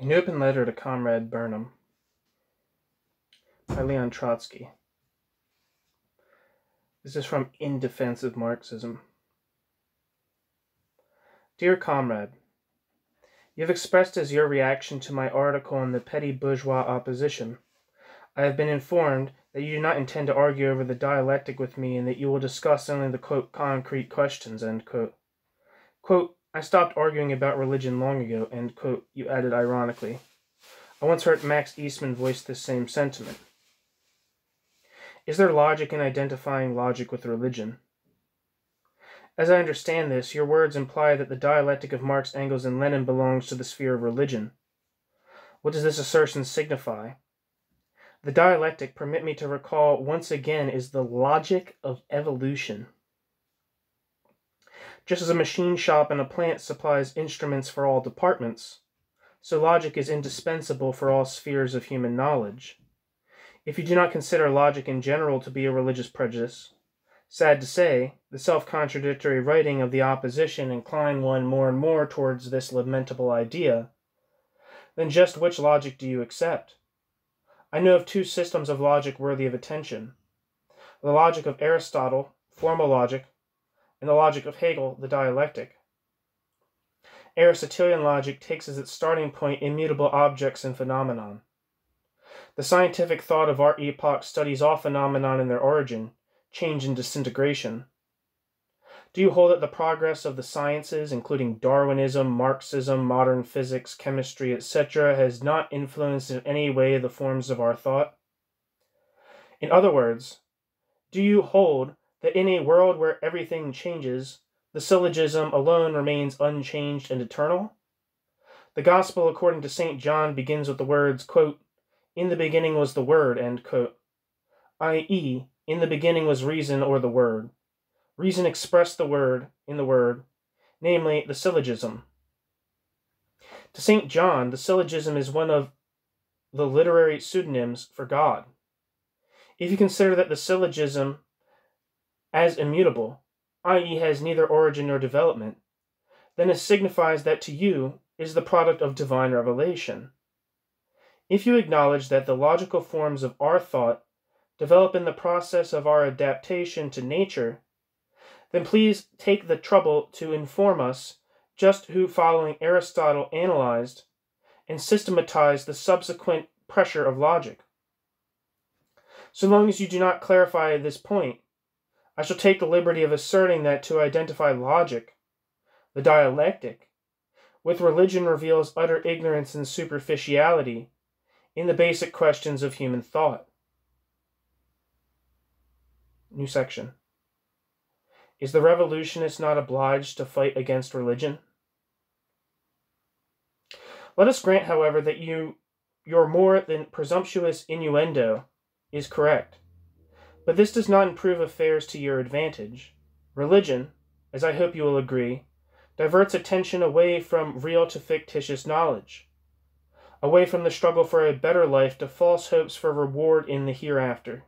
An Open Letter to Comrade Burnham by Leon Trotsky. This is from In Defense of Marxism. Dear Comrade, You have expressed as your reaction to my article on the petty bourgeois opposition. I have been informed that you do not intend to argue over the dialectic with me and that you will discuss only the quote, concrete questions. End quote. Quote, I stopped arguing about religion long ago, end quote, you added ironically. I once heard Max Eastman voice this same sentiment. Is there logic in identifying logic with religion? As I understand this, your words imply that the dialectic of Marx, Engels, and Lenin belongs to the sphere of religion. What does this assertion signify? The dialectic, permit me to recall once again, is the logic of evolution. Just as a machine shop and a plant supplies instruments for all departments, so logic is indispensable for all spheres of human knowledge. If you do not consider logic in general to be a religious prejudice, sad to say, the self contradictory writing of the opposition incline one more and more towards this lamentable idea, then just which logic do you accept? I know of two systems of logic worthy of attention the logic of Aristotle, formal logic, and the logic of Hegel, the dialectic. Aristotelian logic takes as its starting point immutable objects and phenomenon. The scientific thought of our epoch studies all phenomenon in their origin, change, and disintegration. Do you hold that the progress of the sciences, including Darwinism, Marxism, modern physics, chemistry, etc., has not influenced in any way the forms of our thought? In other words, do you hold that in a world where everything changes, the syllogism alone remains unchanged and eternal? The Gospel according to St. John begins with the words, quote, In the beginning was the Word, end quote, i.e., in the beginning was reason or the Word. Reason expressed the Word in the Word, namely the syllogism. To St. John, the syllogism is one of the literary pseudonyms for God. If you consider that the syllogism as immutable, i.e., has neither origin nor development, then it signifies that to you is the product of divine revelation. If you acknowledge that the logical forms of our thought develop in the process of our adaptation to nature, then please take the trouble to inform us just who, following Aristotle, analyzed and systematized the subsequent pressure of logic. So long as you do not clarify this point, I shall take the liberty of asserting that to identify logic, the dialectic, with religion reveals utter ignorance and superficiality in the basic questions of human thought. New section. Is the revolutionist not obliged to fight against religion? Let us grant, however, that you your more than presumptuous innuendo is correct. But this does not improve affairs to your advantage. Religion, as I hope you will agree, diverts attention away from real to fictitious knowledge, away from the struggle for a better life to false hopes for reward in the hereafter.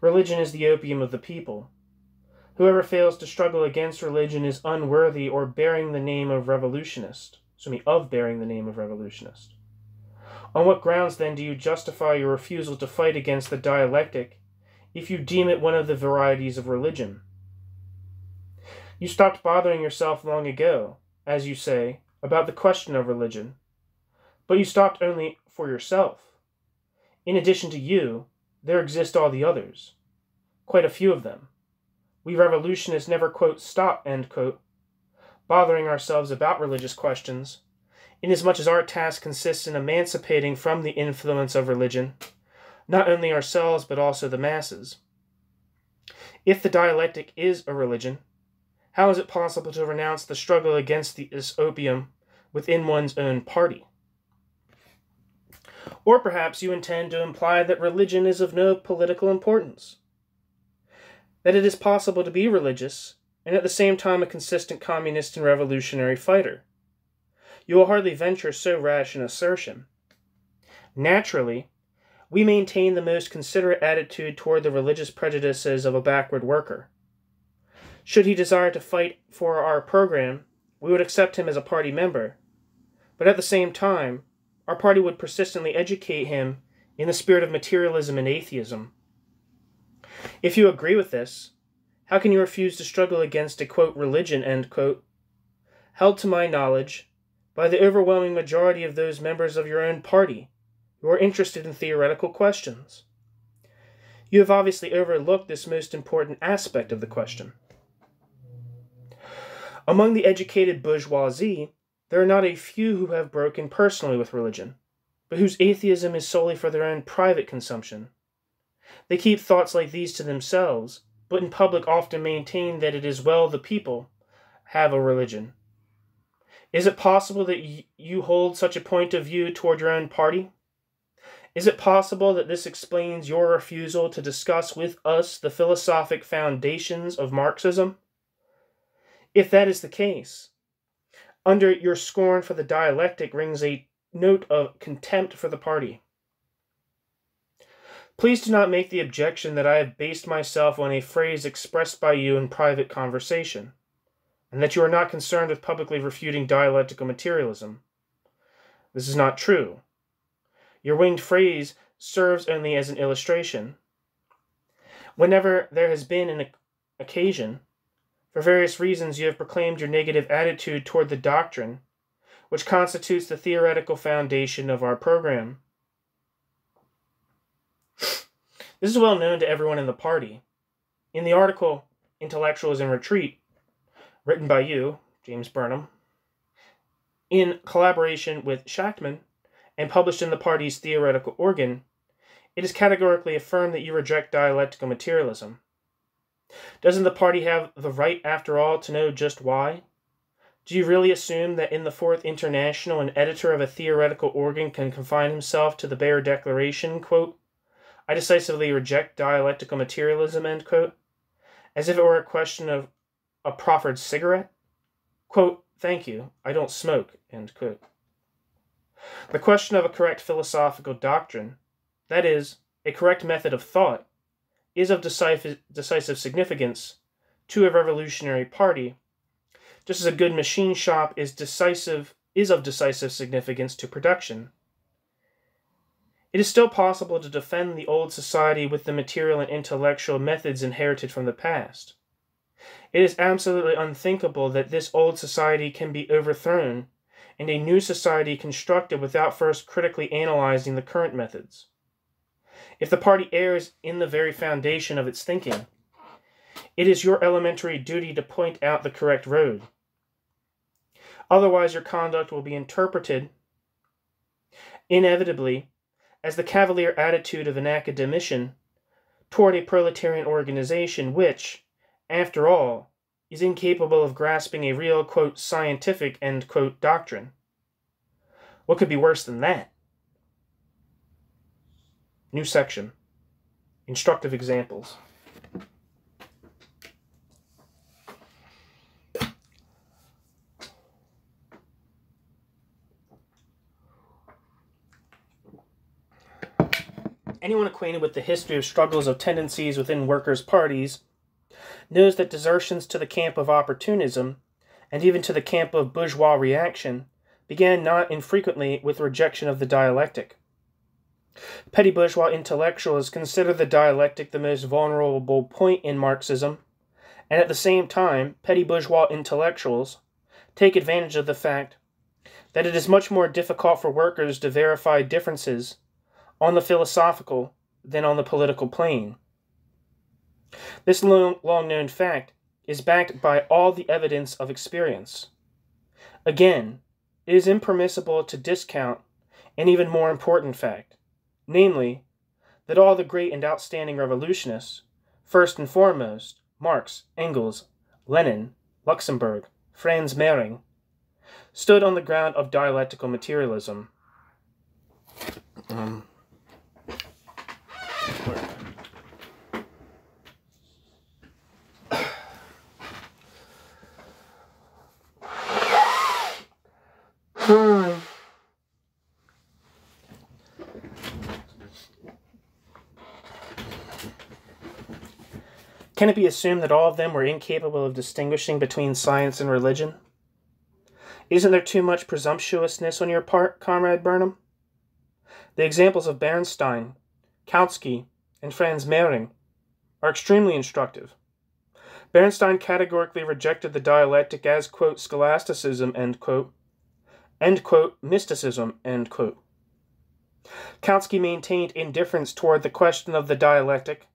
Religion is the opium of the people. Whoever fails to struggle against religion is unworthy or bearing the name of revolutionist. So me of bearing the name of revolutionist. On what grounds then do you justify your refusal to fight against the dialectic if you deem it one of the varieties of religion. You stopped bothering yourself long ago, as you say, about the question of religion, but you stopped only for yourself. In addition to you, there exist all the others, quite a few of them. We revolutionists never, quote, stop, end quote, bothering ourselves about religious questions, inasmuch as our task consists in emancipating from the influence of religion not only ourselves but also the masses. If the dialectic is a religion, how is it possible to renounce the struggle against this opium within one's own party? Or perhaps you intend to imply that religion is of no political importance, that it is possible to be religious and at the same time a consistent communist and revolutionary fighter. You will hardly venture so rash an assertion. Naturally, we maintain the most considerate attitude toward the religious prejudices of a backward worker. Should he desire to fight for our program, we would accept him as a party member, but at the same time, our party would persistently educate him in the spirit of materialism and atheism. If you agree with this, how can you refuse to struggle against a quote religion end quote held to my knowledge by the overwhelming majority of those members of your own party who are interested in theoretical questions? You have obviously overlooked this most important aspect of the question. Among the educated bourgeoisie, there are not a few who have broken personally with religion, but whose atheism is solely for their own private consumption. They keep thoughts like these to themselves, but in public often maintain that it is well the people have a religion. Is it possible that you hold such a point of view toward your own party? Is it possible that this explains your refusal to discuss with us the philosophic foundations of Marxism? If that is the case, under your scorn for the dialectic rings a note of contempt for the party. Please do not make the objection that I have based myself on a phrase expressed by you in private conversation, and that you are not concerned with publicly refuting dialectical materialism. This is not true. Your winged phrase serves only as an illustration. Whenever there has been an occasion, for various reasons you have proclaimed your negative attitude toward the doctrine, which constitutes the theoretical foundation of our program. This is well known to everyone in the party. In the article Intellectuals in Retreat, written by you, James Burnham, in collaboration with Shachtman, and published in the party's theoretical organ, it is categorically affirmed that you reject dialectical materialism. Doesn't the party have the right, after all, to know just why? Do you really assume that in the Fourth International an editor of a theoretical organ can confine himself to the bare declaration, quote, I decisively reject dialectical materialism, end quote, as if it were a question of a proffered cigarette? Quote, thank you, I don't smoke, end quote. The question of a correct philosophical doctrine, that is, a correct method of thought, is of decisive, significance to a revolutionary party, just as a good machine shop is decisive is of decisive significance to production. It is still possible to defend the old society with the material and intellectual methods inherited from the past. It is absolutely unthinkable that this old society can be overthrown and a new society constructed without first critically analyzing the current methods. If the party errs in the very foundation of its thinking, it is your elementary duty to point out the correct road. Otherwise, your conduct will be interpreted inevitably as the cavalier attitude of an academician toward a proletarian organization which, after all, is incapable of grasping a real, quote, scientific, end quote, doctrine. What could be worse than that? New section. Instructive examples. Anyone acquainted with the history of struggles of tendencies within workers' parties knows that desertions to the camp of opportunism, and even to the camp of bourgeois reaction, began not infrequently with rejection of the dialectic. Petty bourgeois intellectuals consider the dialectic the most vulnerable point in Marxism, and at the same time, petty bourgeois intellectuals take advantage of the fact that it is much more difficult for workers to verify differences on the philosophical than on the political plane. This long, known fact is backed by all the evidence of experience. Again, it is impermissible to discount an even more important fact, namely, that all the great and outstanding revolutionists, first and foremost, Marx, Engels, Lenin, Luxemburg, Franz Mehring, stood on the ground of dialectical materialism. Um, Can it be assumed that all of them were incapable of distinguishing between science and religion? Isn't there too much presumptuousness on your part, Comrade Burnham? The examples of Bernstein, Kautsky, and Franz Mehring are extremely instructive. Bernstein categorically rejected the dialectic as, quote, scholasticism, end quote, end quote, mysticism, end quote. Kautsky maintained indifference toward the question of the dialectic,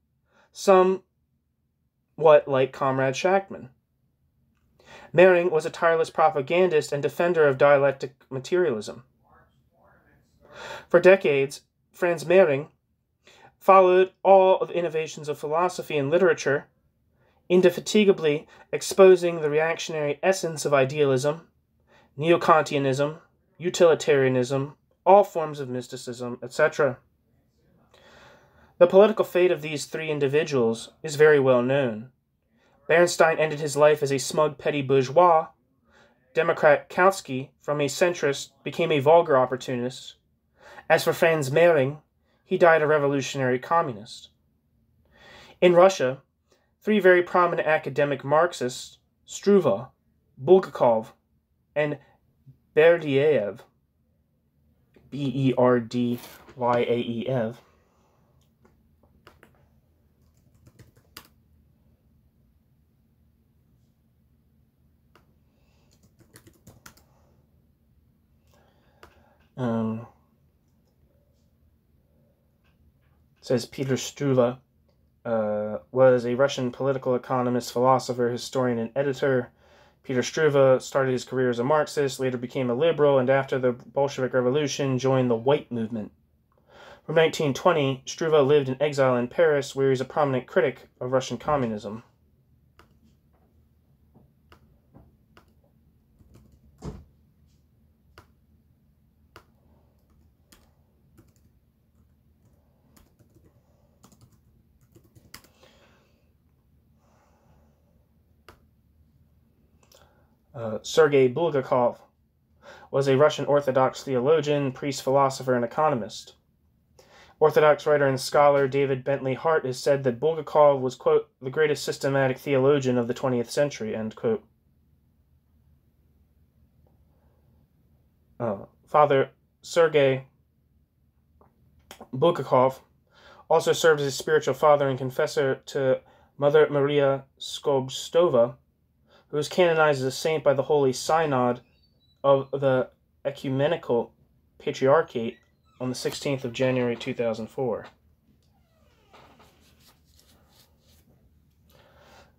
somewhat like Comrade Shachtman. Mehring was a tireless propagandist and defender of dialectic materialism. For decades, Franz Mehring followed all of the innovations of philosophy and literature, indefatigably exposing the reactionary essence of idealism, neo Kantianism, utilitarianism, all forms of mysticism, etc. The political fate of these three individuals is very well known. Bernstein ended his life as a smug petty bourgeois. Democrat Kautsky, from a centrist, became a vulgar opportunist. As for Franz Mehring, he died a revolutionary communist. In Russia, three very prominent academic Marxists, Struve, Bulgakov, and Berdyaev, B E R D Y A E F. Um, says Peter Struve uh, was a Russian political economist, philosopher, historian, and editor. Peter Struve started his career as a Marxist, later became a liberal, and after the Bolshevik Revolution joined the White Movement. From 1920, Struve lived in exile in Paris, where he was a prominent critic of Russian communism. Uh, Sergei Bulgakov was a Russian Orthodox theologian, priest, philosopher, and economist. Orthodox writer and scholar David Bentley Hart has said that Bulgakov was, quote, the greatest systematic theologian of the 20th century, end quote. Uh, Father Sergei Bulgakov also served as spiritual father and confessor to Mother Maria Skobtsova, who was canonized as a saint by the Holy Synod of the Ecumenical Patriarchate on the 16th of January 2004.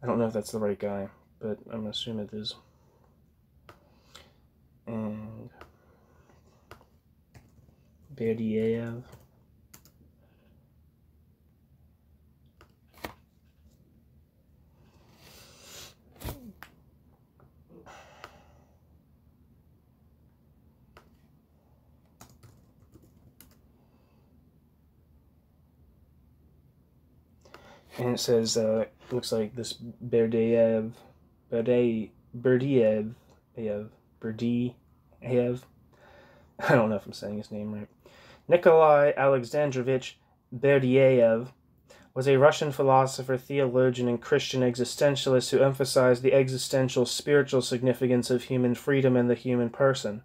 I don't know if that's the right guy, but I'm assuming it is. And. And it says uh, looks like this Berdyaev, Berde, Berdyaev, Berdyaev, Berdyaev. I don't know if I'm saying his name right. Nikolai Alexandrovich Berdyaev was a Russian philosopher, theologian, and Christian existentialist who emphasized the existential spiritual significance of human freedom and the human person.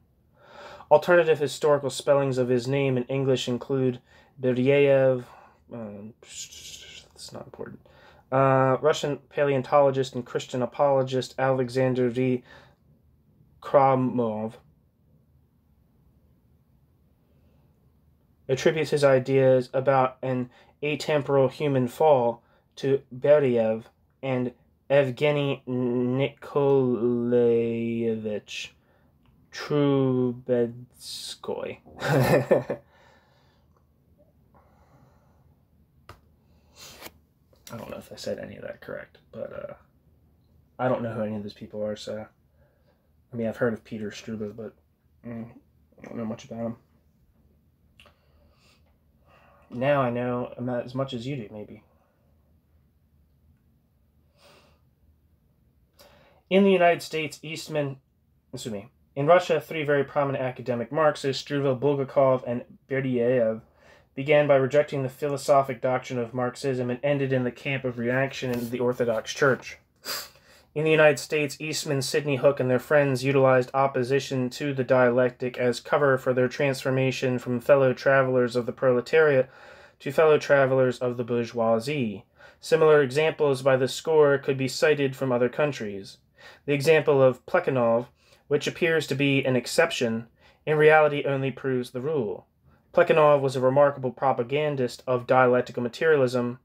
Alternative historical spellings of his name in English include Berdyaev. Uh, it's not important. Uh, Russian paleontologist and Christian apologist Alexander V. Khramov attributes his ideas about an atemporal human fall to Beriev and Evgeny Nikolaevich Trubetskoy. I don't know if I said any of that correct, but uh, I don't know who any of these people are. So, I mean, I've heard of Peter Struve, but mm, I don't know much about him. Now I know about as much as you do, maybe. In the United States, Eastman, excuse me, in Russia, three very prominent academic Marxists, Struve, Bulgakov, and Berdyaev, began by rejecting the philosophic doctrine of Marxism and ended in the camp of reaction in the Orthodox Church. In the United States, Eastman, Sidney Hook, and their friends utilized opposition to the dialectic as cover for their transformation from fellow travelers of the proletariat to fellow travelers of the bourgeoisie. Similar examples by the score could be cited from other countries. The example of Plekhanov, which appears to be an exception, in reality only proves the rule. Plekhanov was a remarkable propagandist of dialectical materialism,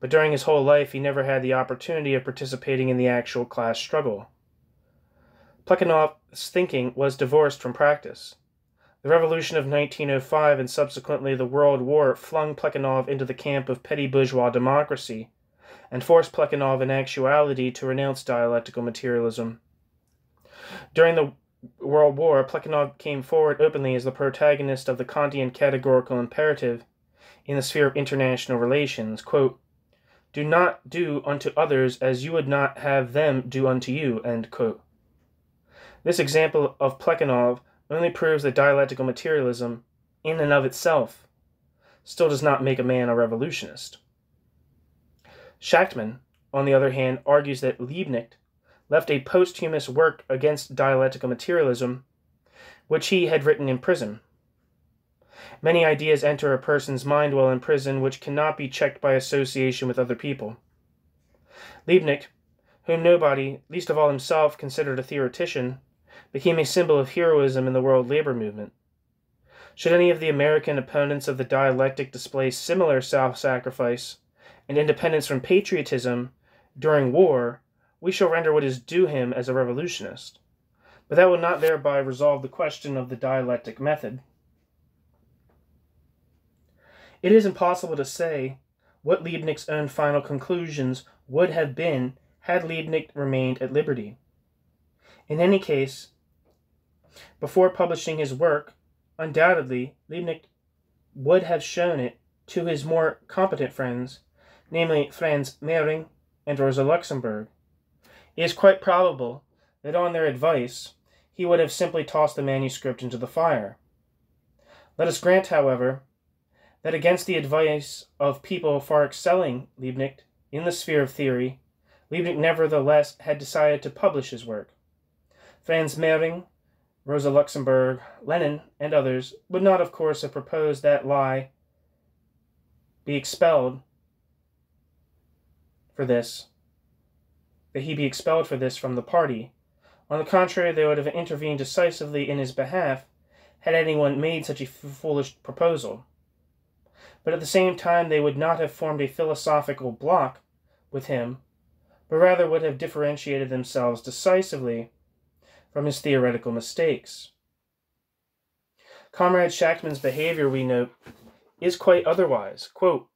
but during his whole life he never had the opportunity of participating in the actual class struggle. Plekhanov's thinking was divorced from practice. The revolution of 1905 and subsequently the World War flung Plekhanov into the camp of petty bourgeois democracy and forced Plekhanov in actuality to renounce dialectical materialism. During the World War, Plekhanov came forward openly as the protagonist of the Kantian categorical imperative in the sphere of international relations. Quote, do not do unto others as you would not have them do unto you. This example of Plekhanov only proves that dialectical materialism, in and of itself, still does not make a man a revolutionist. Shachtman, on the other hand, argues that Liebknecht left a posthumous work against dialectical materialism, which he had written in prison. Many ideas enter a person's mind while in prison which cannot be checked by association with other people. Liebknecht, whom nobody, least of all himself, considered a theoretician, became a symbol of heroism in the world labor movement. Should any of the American opponents of the dialectic display similar self sacrifice and independence from patriotism during war, we shall render what is due him as a revolutionist. But that will not thereby resolve the question of the dialectic method. It is impossible to say what Liebknecht's own final conclusions would have been had Liebknecht remained at liberty. In any case, before publishing his work, undoubtedly Liebknecht would have shown it to his more competent friends, namely Franz Mehring and Rosa Luxemburg. It is quite probable that on their advice he would have simply tossed the manuscript into the fire. Let us grant, however, that against the advice of people far excelling Liebknecht in the sphere of theory, Liebknecht nevertheless had decided to publish his work. Franz Mehring, Rosa Luxemburg, Lenin, and others would not, of course, have proposed that lie be expelled for this, that he be expelled for this from the party. On the contrary, they would have intervened decisively in his behalf had anyone made such a foolish proposal but at the same time they would not have formed a philosophical block with him, but rather would have differentiated themselves decisively from his theoretical mistakes. Comrade Shachtman's behavior, we note, is quite otherwise. Quote,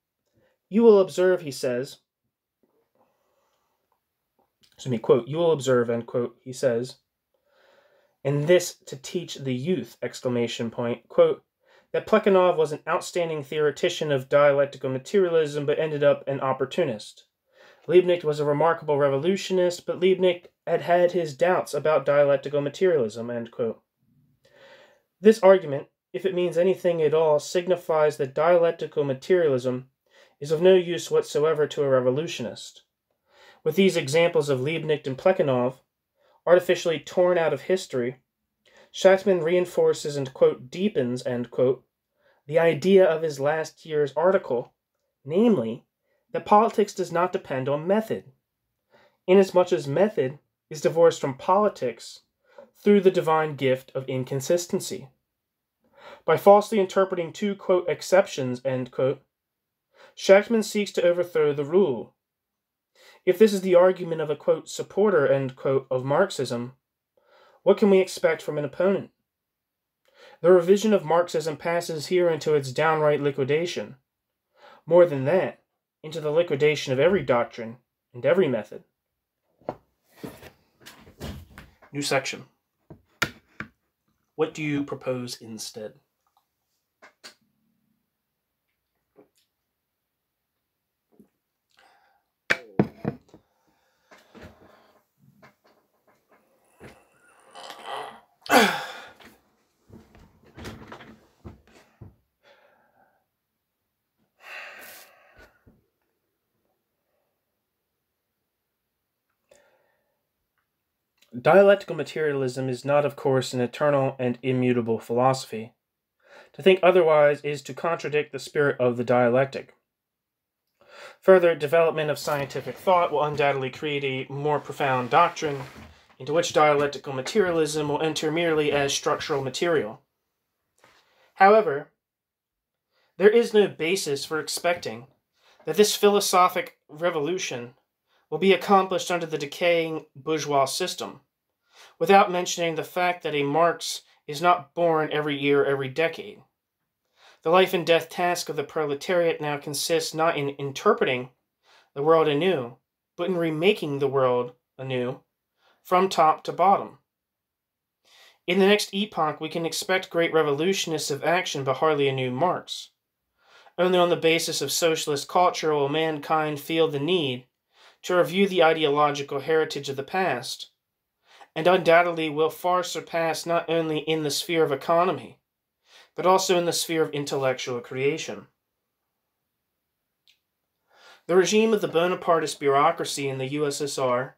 you will observe, he says, excuse me, quote, you will observe, end quote, he says, and this to teach the youth, exclamation point, quote, that Plekhanov was an outstanding theoretician of dialectical materialism but ended up an opportunist. Liebknecht was a remarkable revolutionist, but Liebknecht had had his doubts about dialectical materialism. End quote. This argument, if it means anything at all, signifies that dialectical materialism is of no use whatsoever to a revolutionist. With these examples of Liebknecht and Plekhanov, artificially torn out of history, Shachtman reinforces and, quote, deepens, end quote, the idea of his last year's article, namely, that politics does not depend on method, inasmuch as method is divorced from politics through the divine gift of inconsistency. By falsely interpreting two, quote, exceptions, end quote, Shachtman seeks to overthrow the rule. If this is the argument of a, quote, supporter, end quote, of Marxism, what can we expect from an opponent? The revision of Marxism passes here into its downright liquidation. More than that, into the liquidation of every doctrine and every method. New section. What do you propose instead? Dialectical materialism is not, of course, an eternal and immutable philosophy. To think otherwise is to contradict the spirit of the dialectic. Further development of scientific thought will undoubtedly create a more profound doctrine into which dialectical materialism will enter merely as structural material. However, there is no basis for expecting that this philosophic revolution will be accomplished under the decaying bourgeois system, without mentioning the fact that a Marx is not born every year, every decade. The life and death task of the proletariat now consists not in interpreting the world anew, but in remaking the world anew from top to bottom. In the next epoch, we can expect great revolutionists of action, but hardly a new Marx. Only on the basis of socialist culture will mankind feel the need to review the ideological heritage of the past, and undoubtedly will far surpass not only in the sphere of economy, but also in the sphere of intellectual creation. The regime of the Bonapartist bureaucracy in the USSR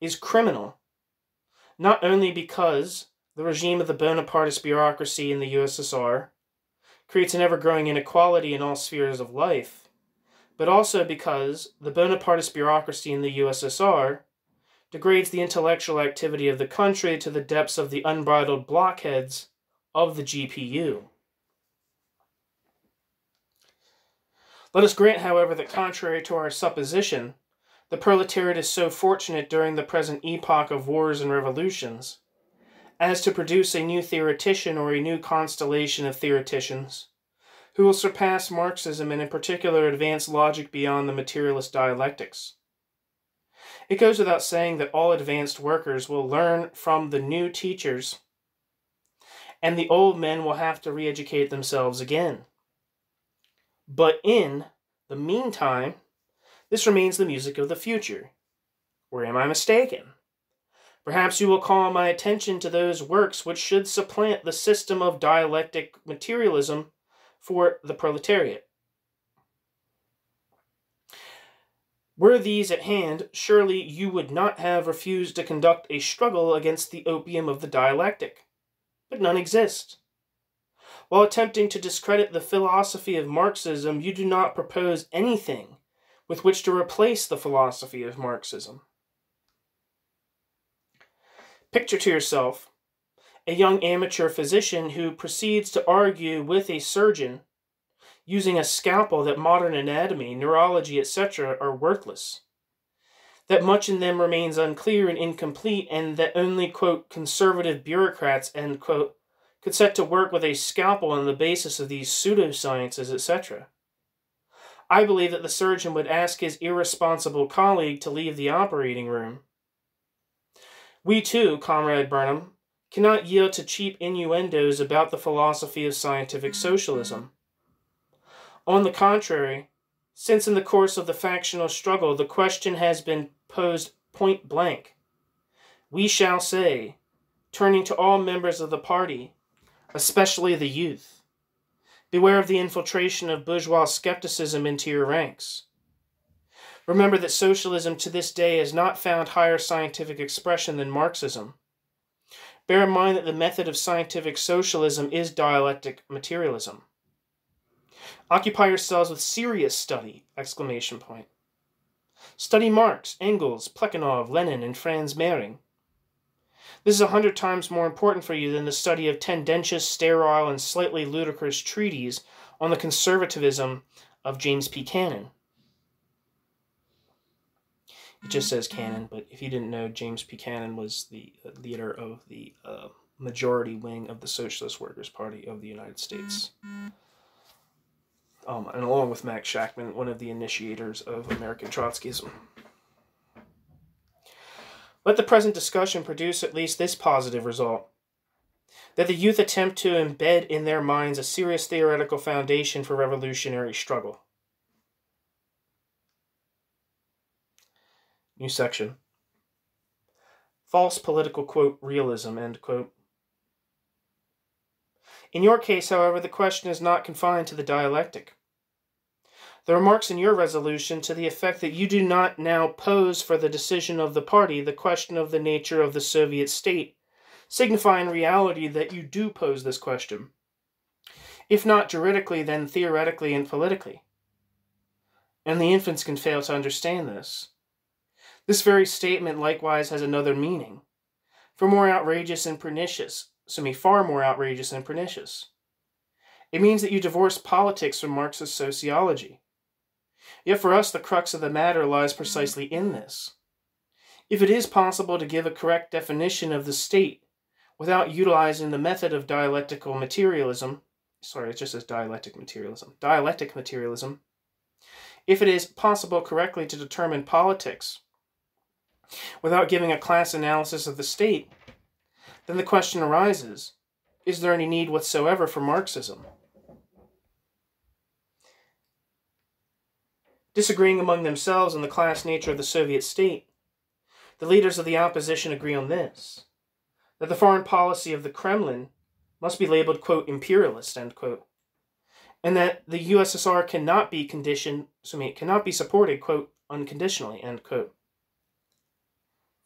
is criminal, not only because the regime of the Bonapartist bureaucracy in the USSR creates an ever growing inequality in all spheres of life, but also because the Bonapartist bureaucracy in the USSR degrades the intellectual activity of the country to the depths of the unbridled blockheads of the GPU. Let us grant, however, that contrary to our supposition, the proletariat is so fortunate during the present epoch of wars and revolutions as to produce a new theoretician or a new constellation of theoreticians who will surpass Marxism and in particular advance logic beyond the materialist dialectics. It goes without saying that all advanced workers will learn from the new teachers, and the old men will have to re educate themselves again. But in the meantime, this remains the music of the future. Or am I mistaken? Perhaps you will call my attention to those works which should supplant the system of dialectic materialism for the proletariat. Were these at hand, surely you would not have refused to conduct a struggle against the opium of the dialectic. But none exist. While attempting to discredit the philosophy of Marxism, you do not propose anything with which to replace the philosophy of Marxism. Picture to yourself a young amateur physician who proceeds to argue with a surgeon using a scalpel that modern anatomy, neurology, etc. are worthless. That much in them remains unclear and incomplete, and that only, quote, conservative bureaucrats, end quote, could set to work with a scalpel on the basis of these pseudosciences, etc. I believe that the surgeon would ask his irresponsible colleague to leave the operating room. We too, Comrade Burnham, cannot yield to cheap innuendos about the philosophy of scientific mm-hmm. socialism. On the contrary, since in the course of the factional struggle the question has been posed point blank, we shall say, turning to all members of the party, especially the youth, beware of the infiltration of bourgeois skepticism into your ranks. Remember that socialism to this day has not found higher scientific expression than Marxism Bear in mind that the method of scientific socialism is dialectic materialism. Occupy yourselves with serious study! Exclamation point. Study Marx, Engels, Plekhanov, Lenin, and Franz Mehring. This is a hundred times more important for you than the study of tendentious, sterile, and slightly ludicrous treatises on the conservatism of James P. Cannon. It just says Cannon, but if you didn't know, James P. Cannon was the uh, leader of the uh, majority wing of the Socialist Workers' Party of the United States. Um, and along with Max Shachtman, one of the initiators of American Trotskyism. Let the present discussion produce at least this positive result that the youth attempt to embed in their minds a serious theoretical foundation for revolutionary struggle. New section. False political quote realism end quote. In your case, however, the question is not confined to the dialectic. The remarks in your resolution to the effect that you do not now pose for the decision of the party the question of the nature of the Soviet state signify in reality that you do pose this question, if not juridically, then theoretically and politically. And the infants can fail to understand this. This very statement likewise has another meaning, for more outrageous and pernicious, so me far more outrageous and pernicious. It means that you divorce politics from Marxist sociology. Yet for us, the crux of the matter lies precisely in this. If it is possible to give a correct definition of the state without utilizing the method of dialectical materialism, sorry, it just says dialectic materialism, dialectic materialism, if it is possible correctly to determine politics without giving a class analysis of the state, then the question arises is there any need whatsoever for Marxism? Disagreeing among themselves on the class nature of the Soviet state, the leaders of the opposition agree on this that the foreign policy of the Kremlin must be labeled, quote, imperialist, end quote, and that the USSR cannot be conditioned, cannot be supported, quote, unconditionally, end quote.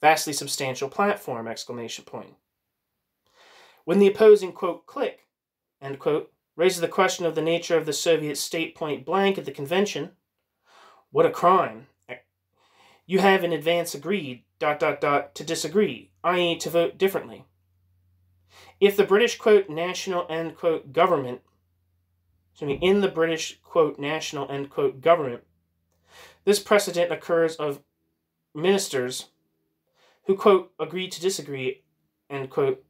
Vastly substantial platform, exclamation point. When the opposing, quote, clique, end quote, raises the question of the nature of the Soviet state point blank at the convention, what a crime. You have in advance agreed, dot, dot, dot, to disagree, i.e., to vote differently. If the British, quote, national, end quote, government, excuse me, in the British, quote, national, end quote, government, this precedent occurs of ministers who, quote, agreed to disagree, end quote,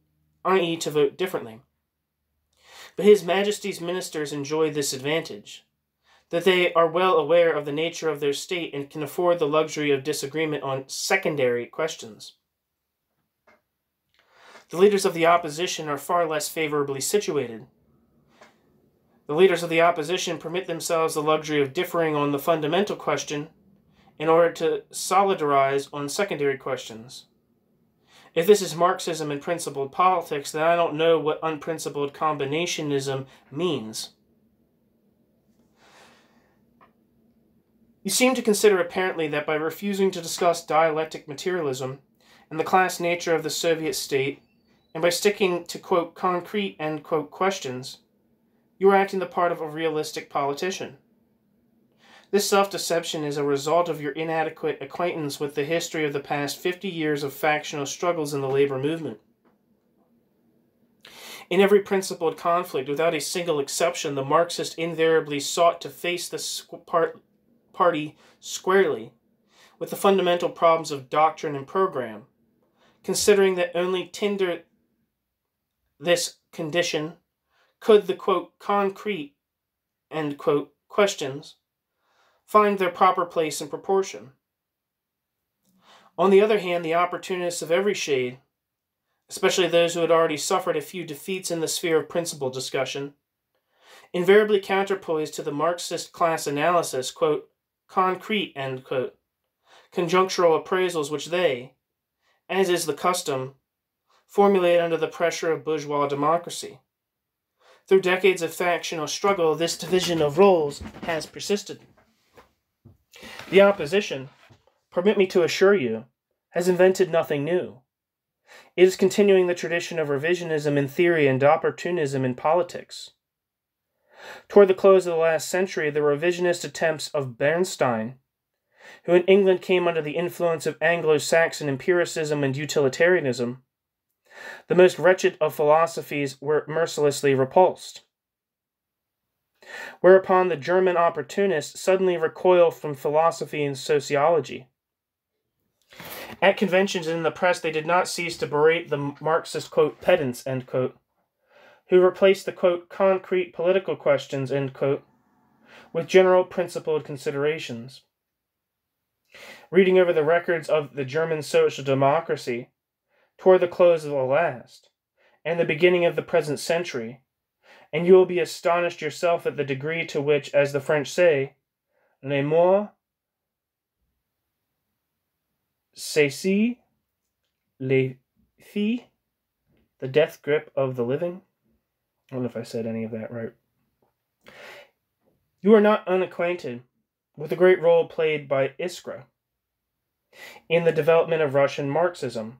i.e., to vote differently. But His Majesty's ministers enjoy this advantage that they are well aware of the nature of their state and can afford the luxury of disagreement on secondary questions. The leaders of the opposition are far less favorably situated. The leaders of the opposition permit themselves the luxury of differing on the fundamental question in order to solidarize on secondary questions. If this is Marxism and principled politics, then I don't know what unprincipled combinationism means. You seem to consider apparently that by refusing to discuss dialectic materialism and the class nature of the Soviet state, and by sticking to quote concrete end quote questions, you are acting the part of a realistic politician. This self deception is a result of your inadequate acquaintance with the history of the past 50 years of factional struggles in the labor movement. In every principled conflict, without a single exception, the Marxist invariably sought to face the party squarely with the fundamental problems of doctrine and program, considering that only tender this condition could the quote concrete end quote questions find their proper place and proportion. On the other hand, the opportunists of every shade, especially those who had already suffered a few defeats in the sphere of principle discussion, invariably counterpoise to the Marxist class analysis, quote, concrete, end quote, conjunctural appraisals which they, as is the custom, formulated under the pressure of bourgeois democracy. Through decades of factional struggle, this division of roles has persisted. The opposition, permit me to assure you, has invented nothing new. It is continuing the tradition of revisionism in theory and opportunism in politics. Toward the close of the last century, the revisionist attempts of Bernstein, who in England came under the influence of Anglo Saxon empiricism and utilitarianism, the most wretched of philosophies were mercilessly repulsed. Whereupon the German opportunists suddenly recoil from philosophy and sociology. At conventions and in the press, they did not cease to berate the Marxist quote, pedants, end quote, who replaced the quote, concrete political questions, end quote, with general principled considerations. Reading over the records of the German social democracy, toward the close of the last and the beginning of the present century, and you will be astonished yourself at the degree to which, as the French say, les morts saisissent les filles, the death grip of the living. I don't know if I said any of that right. You are not unacquainted with the great role played by Iskra in the development of Russian Marxism.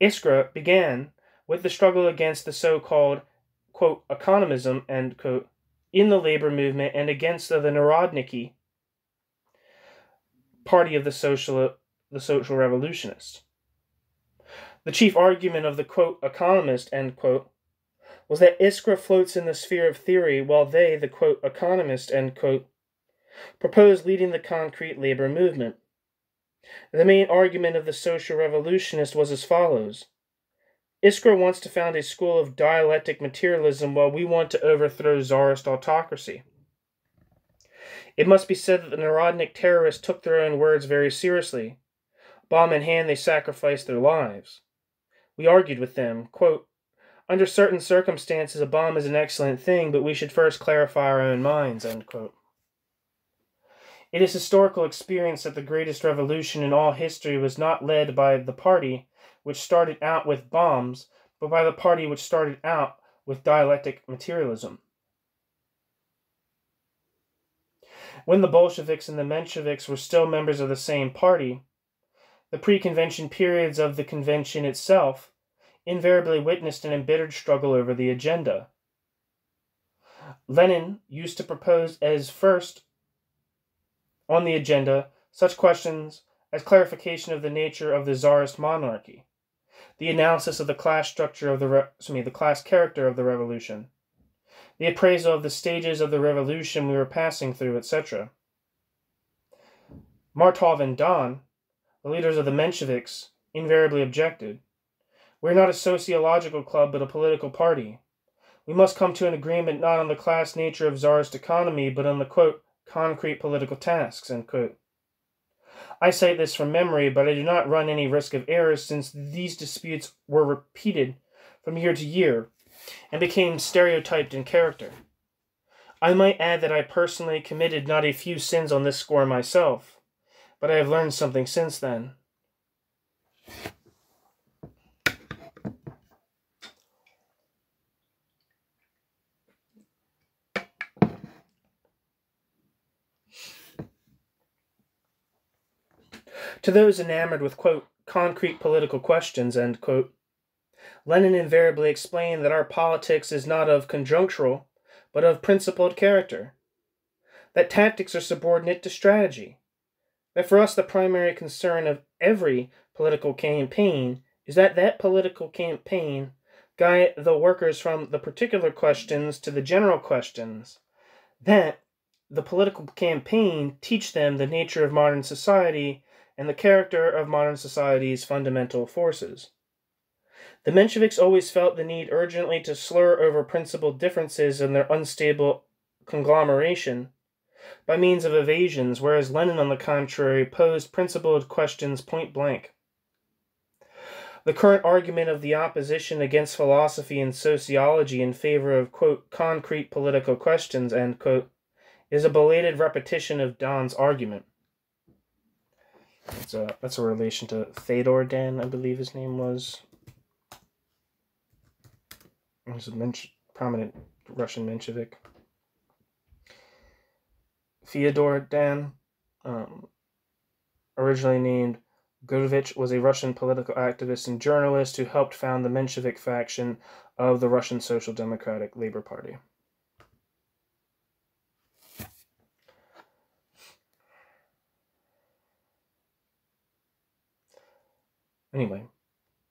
Iskra began with the struggle against the so called quote, economism end quote, in the labor movement and against the, the Narodniki party of the social the social revolutionists. The chief argument of the quote economist end quote was that Iskra floats in the sphere of theory while they, the quote economist end quote, propose leading the concrete labor movement. The main argument of the social revolutionist was as follows. Iskra wants to found a school of dialectic materialism while we want to overthrow czarist autocracy. It must be said that the Narodnik terrorists took their own words very seriously. Bomb in hand, they sacrificed their lives. We argued with them, quote, Under certain circumstances, a bomb is an excellent thing, but we should first clarify our own minds. It is historical experience that the greatest revolution in all history was not led by the party which started out with bombs, but by the party which started out with dialectic materialism. When the Bolsheviks and the Mensheviks were still members of the same party, the pre convention periods of the convention itself invariably witnessed an embittered struggle over the agenda. Lenin used to propose as first on the agenda such questions as clarification of the nature of the czarist monarchy, the analysis of the class structure of the re- me, the class character of the revolution, the appraisal of the stages of the revolution we were passing through, etc. Martov and Dan, the leaders of the Mensheviks, invariably objected. We are not a sociological club, but a political party. We must come to an agreement not on the class nature of czarist economy, but on the quote, concrete political tasks. I cite this from memory, but I do not run any risk of error since these disputes were repeated from year to year and became stereotyped in character. I might add that I personally committed not a few sins on this score myself, but I have learned something since then. To those enamored with, quote, concrete political questions, end quote, Lenin invariably explained that our politics is not of conjunctural, but of principled character. That tactics are subordinate to strategy. That for us the primary concern of every political campaign is that that political campaign guide the workers from the particular questions to the general questions. That the political campaign teach them the nature of modern society and the character of modern society's fundamental forces. The Mensheviks always felt the need urgently to slur over principal differences in their unstable conglomeration by means of evasions, whereas Lenin, on the contrary, posed principled questions point blank. The current argument of the opposition against philosophy and sociology in favor of, quote, concrete political questions, end quote, is a belated repetition of Dan's argument. That's a, that's a relation to Fedor Dan, I believe his name was. He's a mensch, prominent Russian Menshevik. Fyodor Dan, um, originally named Gurevich, was a Russian political activist and journalist who helped found the Menshevik faction of the Russian Social Democratic Labor Party. Anyway,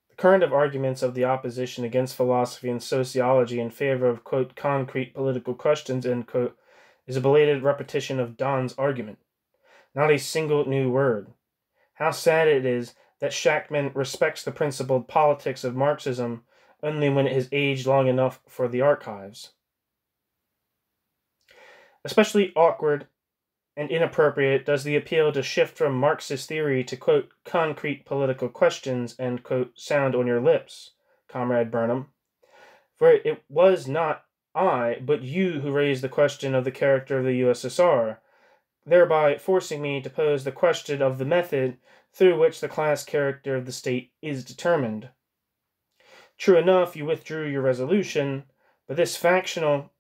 the current of arguments of the opposition against philosophy and sociology in favor of, quote, concrete political questions, end quote, is a belated repetition of Dan's argument. Not a single new word. How sad it is that Shachtman respects the principled politics of Marxism only when it has aged long enough for the archives. Especially awkward and inappropriate does the appeal to shift from Marxist theory to, quote, concrete political questions, and, quote, sound on your lips, Comrade Burnham. For it was not I, but you who raised the question of the character of the USSR, thereby forcing me to pose the question of the method through which the class character of the state is determined. True enough, you withdrew your resolution, but this factional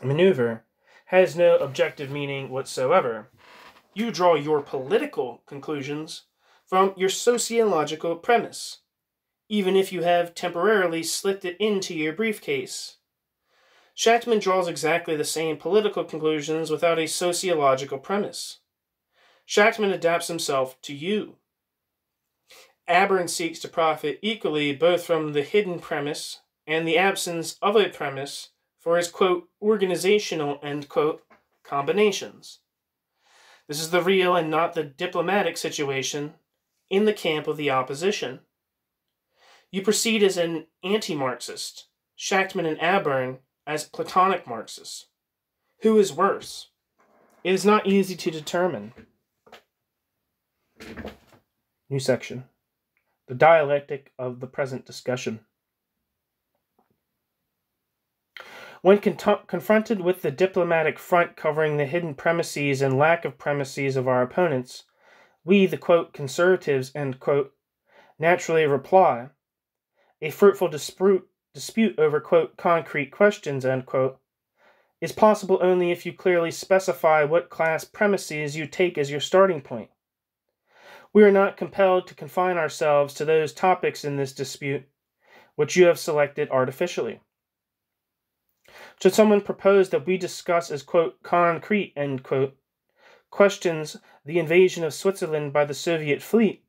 maneuver has no objective meaning whatsoever. You draw your political conclusions from your sociological premise, even if you have temporarily slipped it into your briefcase. Shachtman draws exactly the same political conclusions without a sociological premise. Shachtman adapts himself to you. Abern seeks to profit equally both from the hidden premise and the absence of a premise for his quote organizational end quote combinations. This is the real and not the diplomatic situation in the camp of the opposition. You proceed as an anti Marxist, Shachtman and Abern as Platonic Marxists. Who is worse? It is not easy to determine. New section The dialectic of the present discussion. When con- confronted with the diplomatic front covering the hidden premises and lack of premises of our opponents, we, the quote, conservatives, end quote, naturally reply. A fruitful dispute, dispute over quote, concrete questions, end quote, is possible only if you clearly specify what class premises you take as your starting point. We are not compelled to confine ourselves to those topics in this dispute which you have selected artificially. Should someone propose that we discuss as, quote, concrete, end quote, questions the invasion of Switzerland by the Soviet fleet,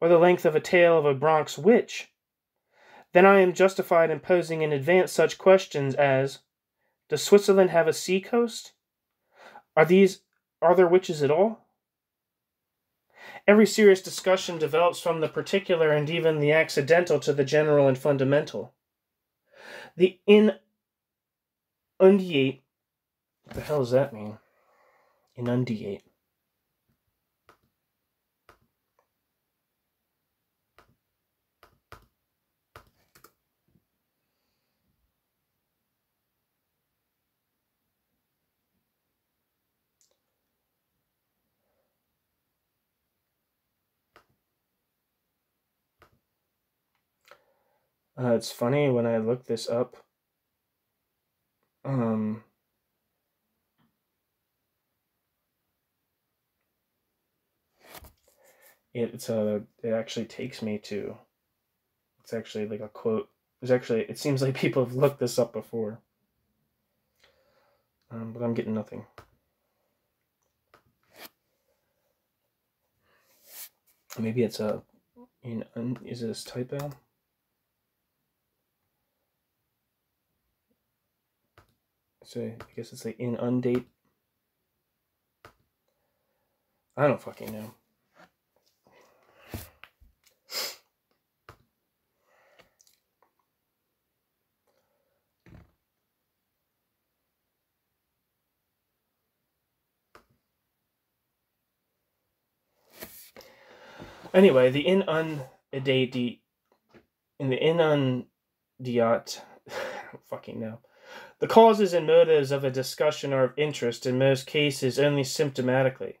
or the length of a tale of a Bronx witch, then I am justified in posing in advance such questions as Does Switzerland have a sea coast? Are these are there witches at all? Every serious discussion develops from the particular and even the accidental to the general and fundamental. The in Undiate. What the hell does that mean? Inundiate. Uh, it's funny when I look this up um it's a it actually takes me to it's actually like a quote it's actually it seems like people have looked this up before. Um, but i'm getting nothing. Maybe it's a you know is this typo So I guess it's like in undate. I don't fucking know. Anyway, the in undate in the in undiat fucking no. The causes and motives of a discussion are of interest in most cases only symptomatically.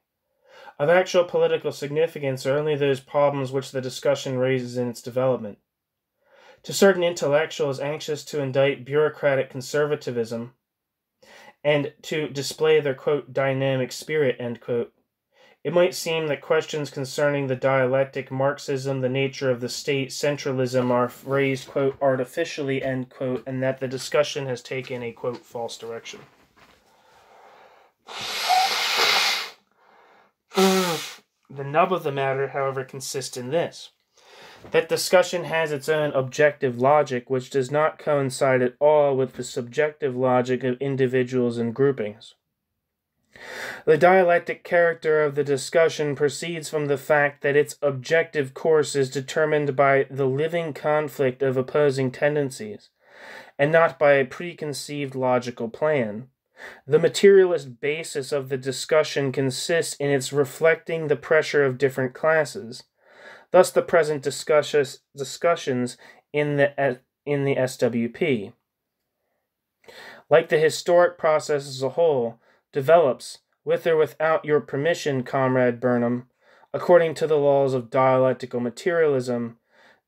Of actual political significance are only those problems which the discussion raises in its development. To certain intellectuals anxious to indict bureaucratic conservatism and to display their quote, dynamic spirit, end quote, it might seem that questions concerning the dialectic, Marxism, the nature of the state, centralism are raised, quote, artificially, end quote, and that the discussion has taken a, quote, false direction. the nub of the matter, however, consists in this that discussion has its own objective logic, which does not coincide at all with the subjective logic of individuals and groupings. The dialectic character of the discussion proceeds from the fact that its objective course is determined by the living conflict of opposing tendencies, and not by a preconceived logical plan. The materialist basis of the discussion consists in its reflecting the pressure of different classes. Thus, the present discussions in the, in the SWP. Like the historic process as a whole, develops, with or without your permission, Comrade Burnham, according to the laws of dialectical materialism,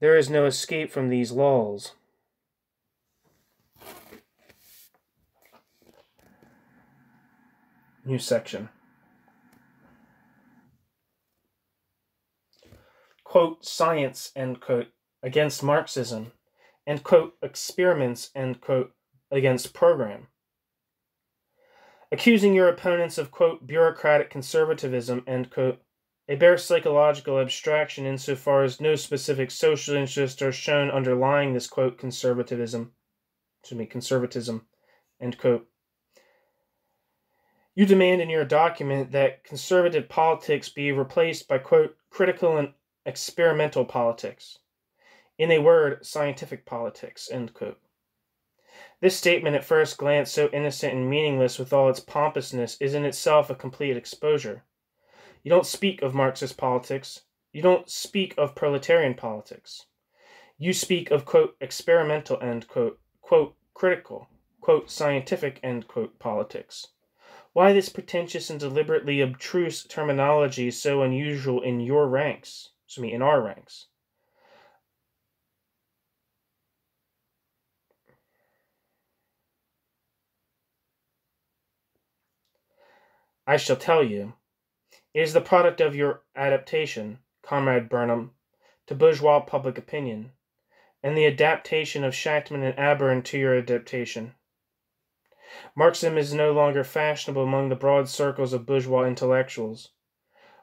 there is no escape from these laws. New section. Quote, science, end quote, against Marxism, and quote, experiments, end quote, against program. Accusing your opponents of quote, bureaucratic conservatism, end quote, a bare psychological abstraction insofar as no specific social interests are shown underlying this quote, conservatism, excuse me, conservatism, end quote. You demand in your document that conservative politics be replaced by, quote, critical and experimental politics. In a word, scientific politics, end quote. This statement, at first glance so innocent and meaningless with all its pompousness, is in itself a complete exposure. You don't speak of Marxist politics. You don't speak of proletarian politics. You speak of, quote, experimental, end quote, quote, critical, quote, scientific, end quote, politics. Why this pretentious and deliberately abstruse terminology so unusual in your ranks? Excuse me, in our ranks. I shall tell you. It is the product of your adaptation, Comrade Burnham, to bourgeois public opinion, and the adaptation of Shachtman and Abern to your adaptation. Marxism is no longer fashionable among the broad circles of bourgeois intellectuals.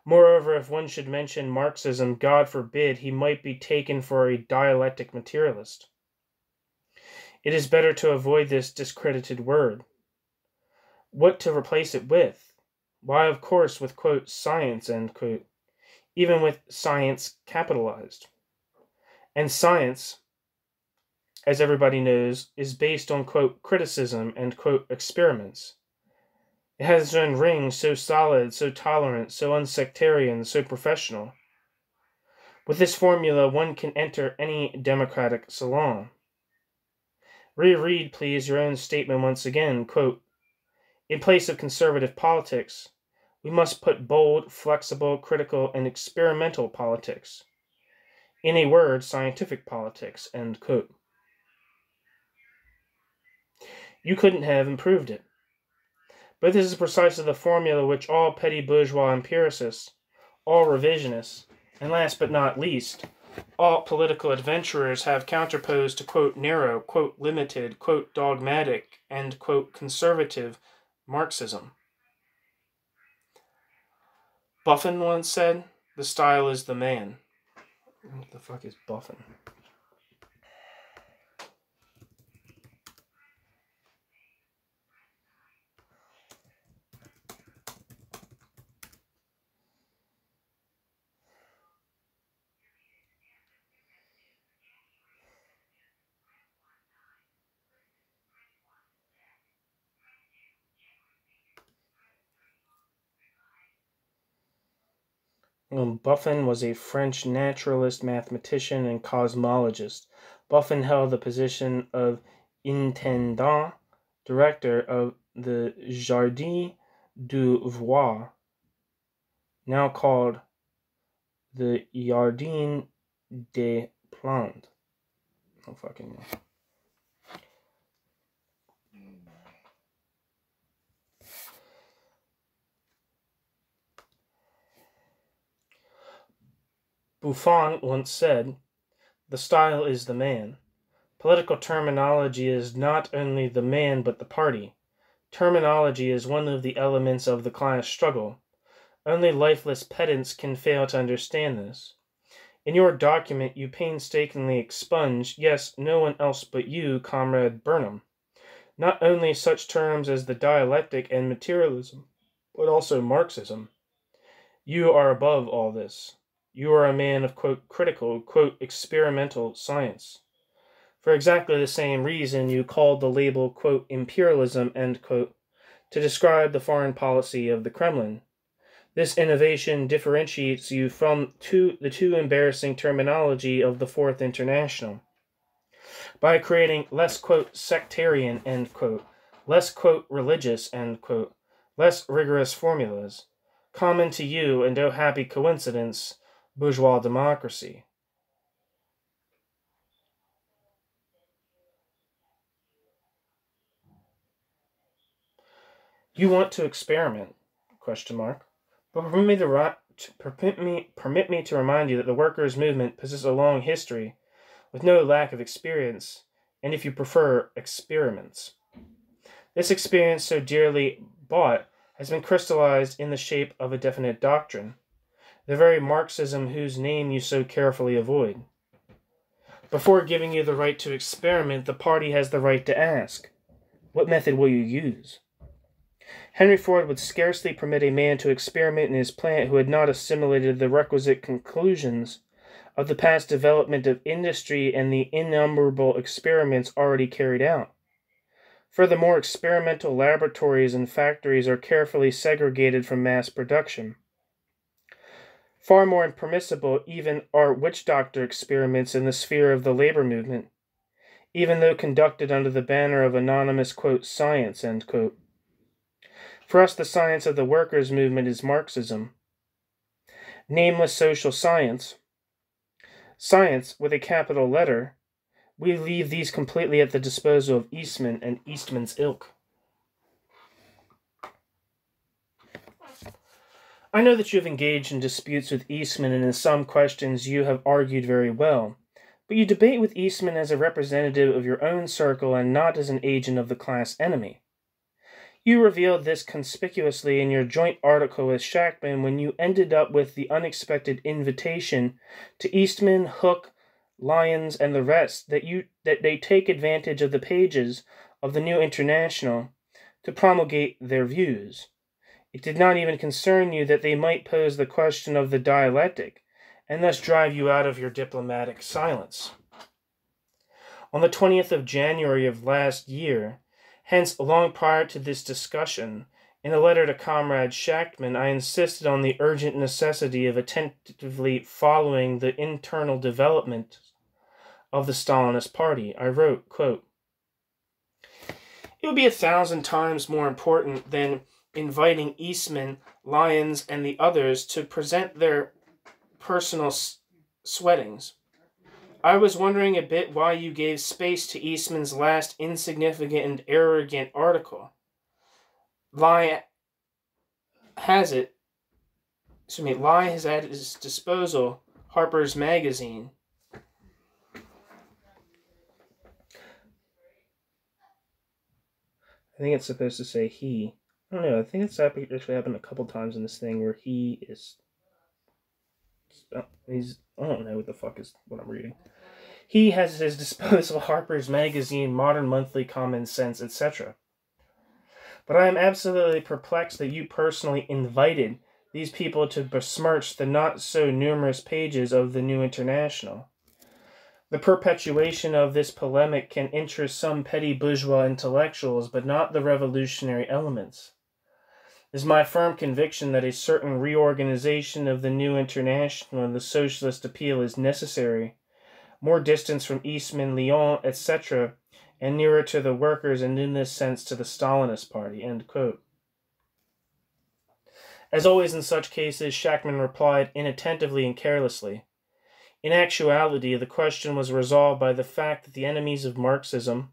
Moreover, if one should mention Marxism, God forbid, he might be taken for a dialectic materialist. It is better to avoid this discredited word. What to replace it with? Why, of course, with quote, science, end quote, even with science capitalized. And science, as everybody knows, is based on quote, criticism and quote, experiments. It has its own ring so solid, so tolerant, so unsectarian, so professional. With this formula, one can enter any democratic salon. Reread, please, your own statement once again. Quote, in place of conservative politics, we must put bold, flexible, critical, and experimental politics. In a word, scientific politics. End quote. You couldn't have improved it. But this is precisely the formula which all petty bourgeois empiricists, all revisionists, and last but not least, all political adventurers have counterposed to quote narrow, quote limited, quote dogmatic, and quote conservative Marxism. Buffon once said, "The style is the man." What the fuck is Buffon? Um, Buffon was a French naturalist, mathematician, and cosmologist. Buffon held the position of intendant, director of the Jardin du Roi, now called the Jardin des Plantes. Oh, fucking. Buffon once said, The style is the man. Political terminology is not only the man but the party. Terminology is one of the elements of the class struggle. Only lifeless pedants can fail to understand this. In your document, you painstakingly expunge, yes, no one else but you, Comrade Burnham, not only such terms as the dialectic and materialism, but also Marxism. You are above all this. You are a man of quote, critical, quote, experimental science. For exactly the same reason you called the label quote, imperialism end quote, to describe the foreign policy of the Kremlin. This innovation differentiates you from two, the too embarrassing terminology of the Fourth International. By creating less quote, sectarian end quote, less quote, religious end quote, less rigorous formulas, common to you and oh happy coincidence, bourgeois democracy. You want to experiment? Question mark. But permit me to, ri- to permit me permit me to remind you that the workers' movement possesses a long history, with no lack of experience, and if you prefer, experiments. This experience, so dearly bought, has been crystallized in the shape of a definite doctrine, the very Marxism whose name you so carefully avoid. Before giving you the right to experiment, the party has the right to ask, What method will you use? Henry Ford would scarcely permit a man to experiment in his plant who had not assimilated the requisite conclusions of the past development of industry and the innumerable experiments already carried out. Furthermore, experimental laboratories and factories are carefully segregated from mass production. Far more impermissible even are witch doctor experiments in the sphere of the labor movement, even though conducted under the banner of anonymous quote, science. Quote. For us, the science of the workers' movement is Marxism. Nameless social science. Science, with a capital letter, we leave these completely at the disposal of Eastman and Eastman's ilk. I know that you have engaged in disputes with Eastman, and in some questions you have argued very well. But you debate with Eastman as a representative of your own circle and not as an agent of the class enemy. You revealed this conspicuously in your joint article with Shachtman when you ended up with the unexpected invitation to Eastman, Hook, Lyons, and the rest that you that they take advantage of the pages of the New International to promulgate their views. It did not even concern you that they might pose the question of the dialectic, and thus drive you out of your diplomatic silence. On the 20th of January of last year, Hence, long prior to this discussion, in a letter to Comrade Shachtman, I insisted on the urgent necessity of attentively following the internal development of the Stalinist Party. I wrote, quote, It would be a thousand times more important than inviting Eastman, Lyons, and the others to present their personal s- sweatings. I was wondering a bit why you gave space to Eastman's last insignificant and arrogant article. Lie has it, excuse me, Lie has at his disposal Harper's Magazine. I think it's supposed to say he. I don't know. I think it's actually happened a couple times in this thing where he is. Uh, he's. I don't know what the fuck is what I'm reading. He has at his disposal Harper's Magazine, Modern Monthly, Common Sense, etc. But I am absolutely perplexed that you personally invited these people to besmirch the not so numerous pages of the New International. The perpetuation of this polemic can interest some petty bourgeois intellectuals, but not the revolutionary elements. Is my firm conviction that a certain reorganization of the New International and the socialist appeal is necessary more distance from Eastman, Lyon, etc., and nearer to the workers and in this sense to the Stalinist party. As always in such cases, Shachtman replied inattentively and carelessly. In actuality, the question was resolved by the fact that the enemies of Marxism,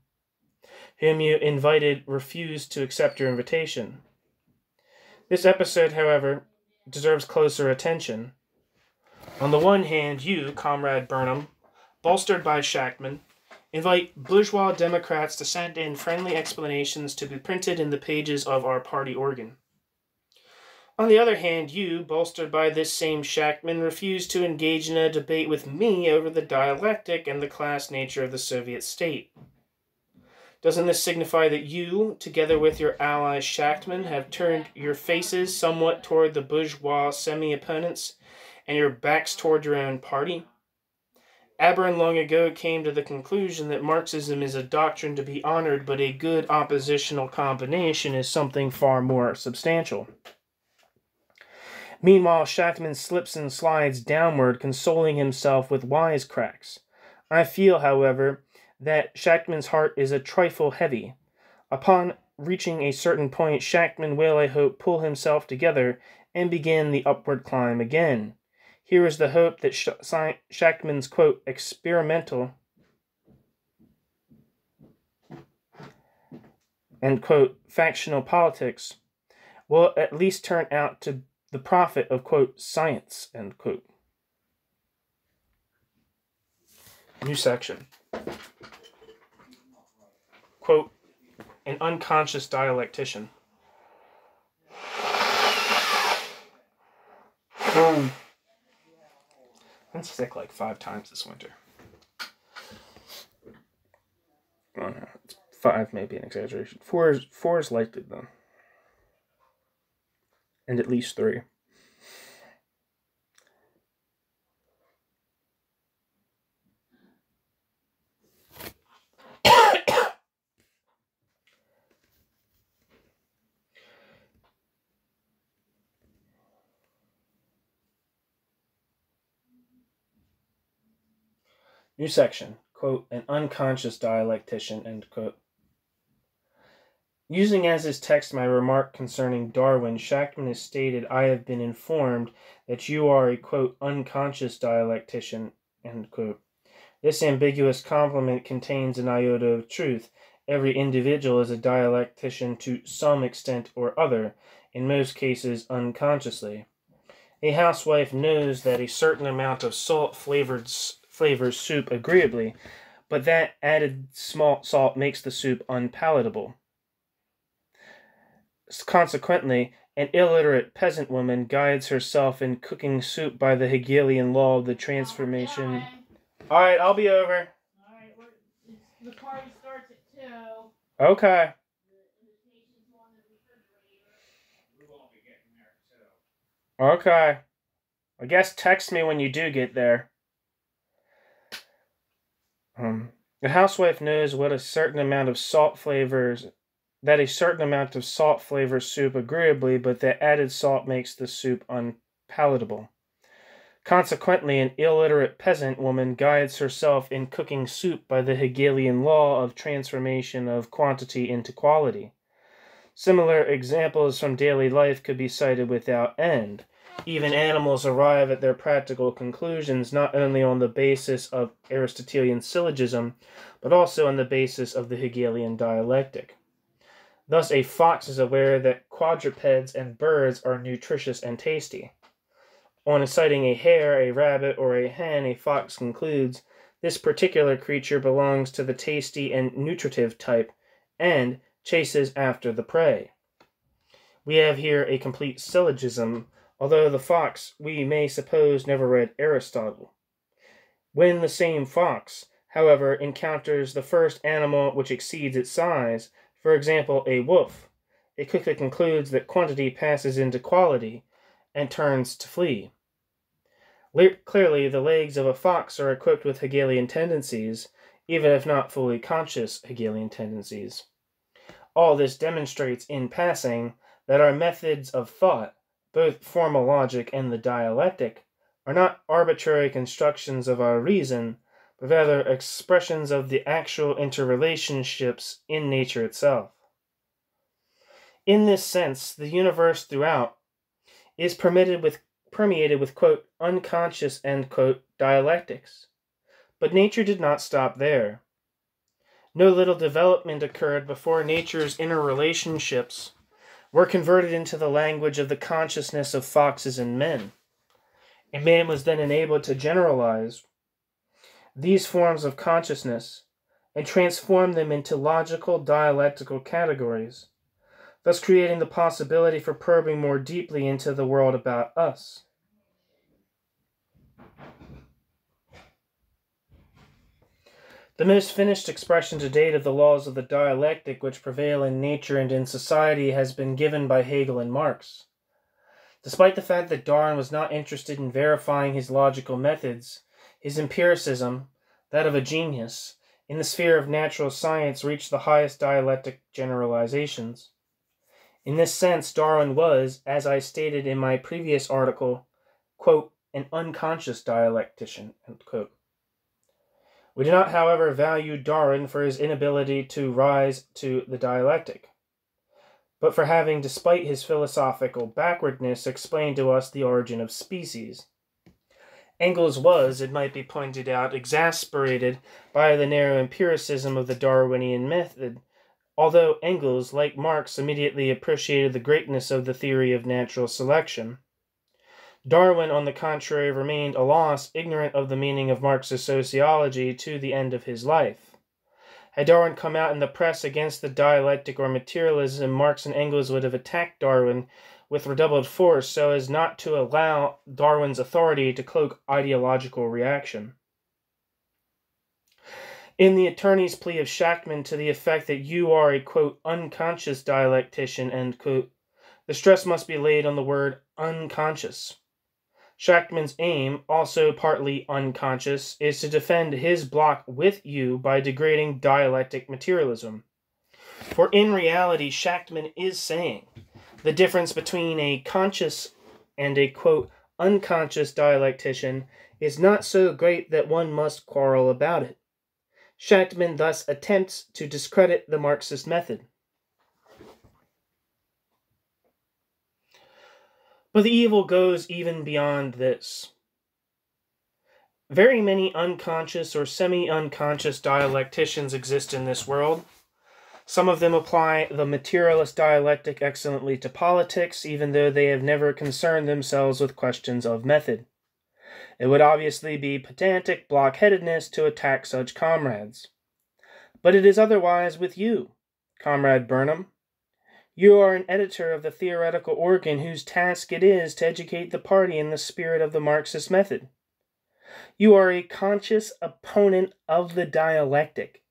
whom you invited, refused to accept your invitation. This episode, however, deserves closer attention. On the one hand, you, Comrade Burnham, bolstered by Shachtman, invite bourgeois Democrats to send in friendly explanations to be printed in the pages of our party organ. On the other hand, you, bolstered by this same Shachtman, refuse to engage in a debate with me over the dialectic and the class nature of the Soviet state. Doesn't this signify that you, together with your ally Shachtman, have turned your faces somewhat toward the bourgeois semi opponents and your backs toward your own party? Abern long ago came to the conclusion that Marxism is a doctrine to be honored, but a good oppositional combination is something far more substantial. Meanwhile, Shachtman slips and slides downward, consoling himself with wisecracks. I feel, however, that Shachtman's heart is a trifle heavy. Upon reaching a certain point, Shachtman will, I hope, pull himself together and begin the upward climb again. Here is the hope that Shachtman's quote experimental and quote factional politics will at least turn out to the profit of, quote, science, end quote. New section. Quote, an unconscious dialectician. I've been sick like five times this winter. Oh no, five may be an exaggeration. Four is four is likely though, and at least three. New section, quote, an unconscious dialectician, end quote. Using as his text my remark concerning Darwin, Shachtman has stated, I have been informed that you are a, quote, unconscious dialectician, end quote. This ambiguous compliment contains an iota of truth. Every individual is a dialectician to some extent or other, in most cases unconsciously. A housewife knows that a certain amount of salt flavored flavors soup agreeably, but that added small salt makes the soup unpalatable. Consequently, an illiterate peasant woman guides herself in cooking soup by the Hegelian law of the transformation. All right, I'll be over. All right, the party starts at two. Okay. Okay. I guess text me when you do get there. Um, the housewife knows what a certain amount of salt flavors that a certain amount of salt flavors soup agreeably, but that added salt makes the soup unpalatable. Consequently, an illiterate peasant woman guides herself in cooking soup by the Hegelian law of transformation of quantity into quality. Similar examples from daily life could be cited without end. Even animals arrive at their practical conclusions not only on the basis of Aristotelian syllogism, but also on the basis of the Hegelian dialectic. Thus, a fox is aware that quadrupeds and birds are nutritious and tasty. On sighting a hare, a rabbit, or a hen, a fox concludes this particular creature belongs to the tasty and nutritive type, and chases after the prey. We have here a complete syllogism although the fox, we may suppose, never read Aristotle. When the same fox, however, encounters the first animal which exceeds its size, for example, a wolf, it quickly concludes that quantity passes into quality and turns to flee. Clearly, the legs of a fox are equipped with Hegelian tendencies, even if not fully conscious Hegelian tendencies. All this demonstrates, in passing, that our methods of thought both formal logic and the dialectic, are not arbitrary constructions of our reason, but rather expressions of the actual interrelationships in nature itself. In this sense, the universe throughout is permitted with permeated with quote unconscious end quote dialectics. But nature did not stop there. No little development occurred before nature's interrelationships were converted into the language of the consciousness of foxes and men. And man was then enabled to generalize these forms of consciousness and transform them into logical dialectical categories, thus creating the possibility for probing more deeply into the world about us. The most finished expression to date of the laws of the dialectic which prevail in nature and in society has been given by Hegel and Marx. Despite the fact that Darwin was not interested in verifying his logical methods, his empiricism, that of a genius, in the sphere of natural science reached the highest dialectic generalizations. In this sense, Darwin was, as I stated in my previous article, quote, an unconscious dialectician. We do not, however, value Darwin for his inability to rise to the dialectic, but for having, despite his philosophical backwardness, explained to us the origin of species. Engels was, it might be pointed out, exasperated by the narrow empiricism of the Darwinian method, although Engels, like Marx, immediately appreciated the greatness of the theory of natural selection. Darwin, on the contrary, remained a loss, ignorant of the meaning of Marxist sociology to the end of his life. Had Darwin come out in the press against the dialectic or materialism, Marx and Engels would have attacked Darwin with redoubled force so as not to allow Darwin's authority to cloak ideological reaction. In the attorney's plea of Shachtman to the effect that you are a quote unconscious dialectician, end quote, the stress must be laid on the word unconscious. Shachtman's aim, also partly unconscious, is to defend his bloc with you by degrading dialectic materialism. For in reality, Shachtman is saying the difference between a conscious and a quote unconscious dialectician is not so great that one must quarrel about it. Shachtman thus attempts to discredit the Marxist method. But the evil goes even beyond this. Very many unconscious or semi unconscious dialecticians exist in this world. Some of them apply the materialist dialectic excellently to politics, even though they have never concerned themselves with questions of method. It would obviously be pedantic blockheadedness to attack such comrades. But it is otherwise with you, Comrade Burnham. You are an editor of the theoretical organ whose task it is to educate the party in the spirit of the Marxist method. You are a conscious opponent of the dialectic,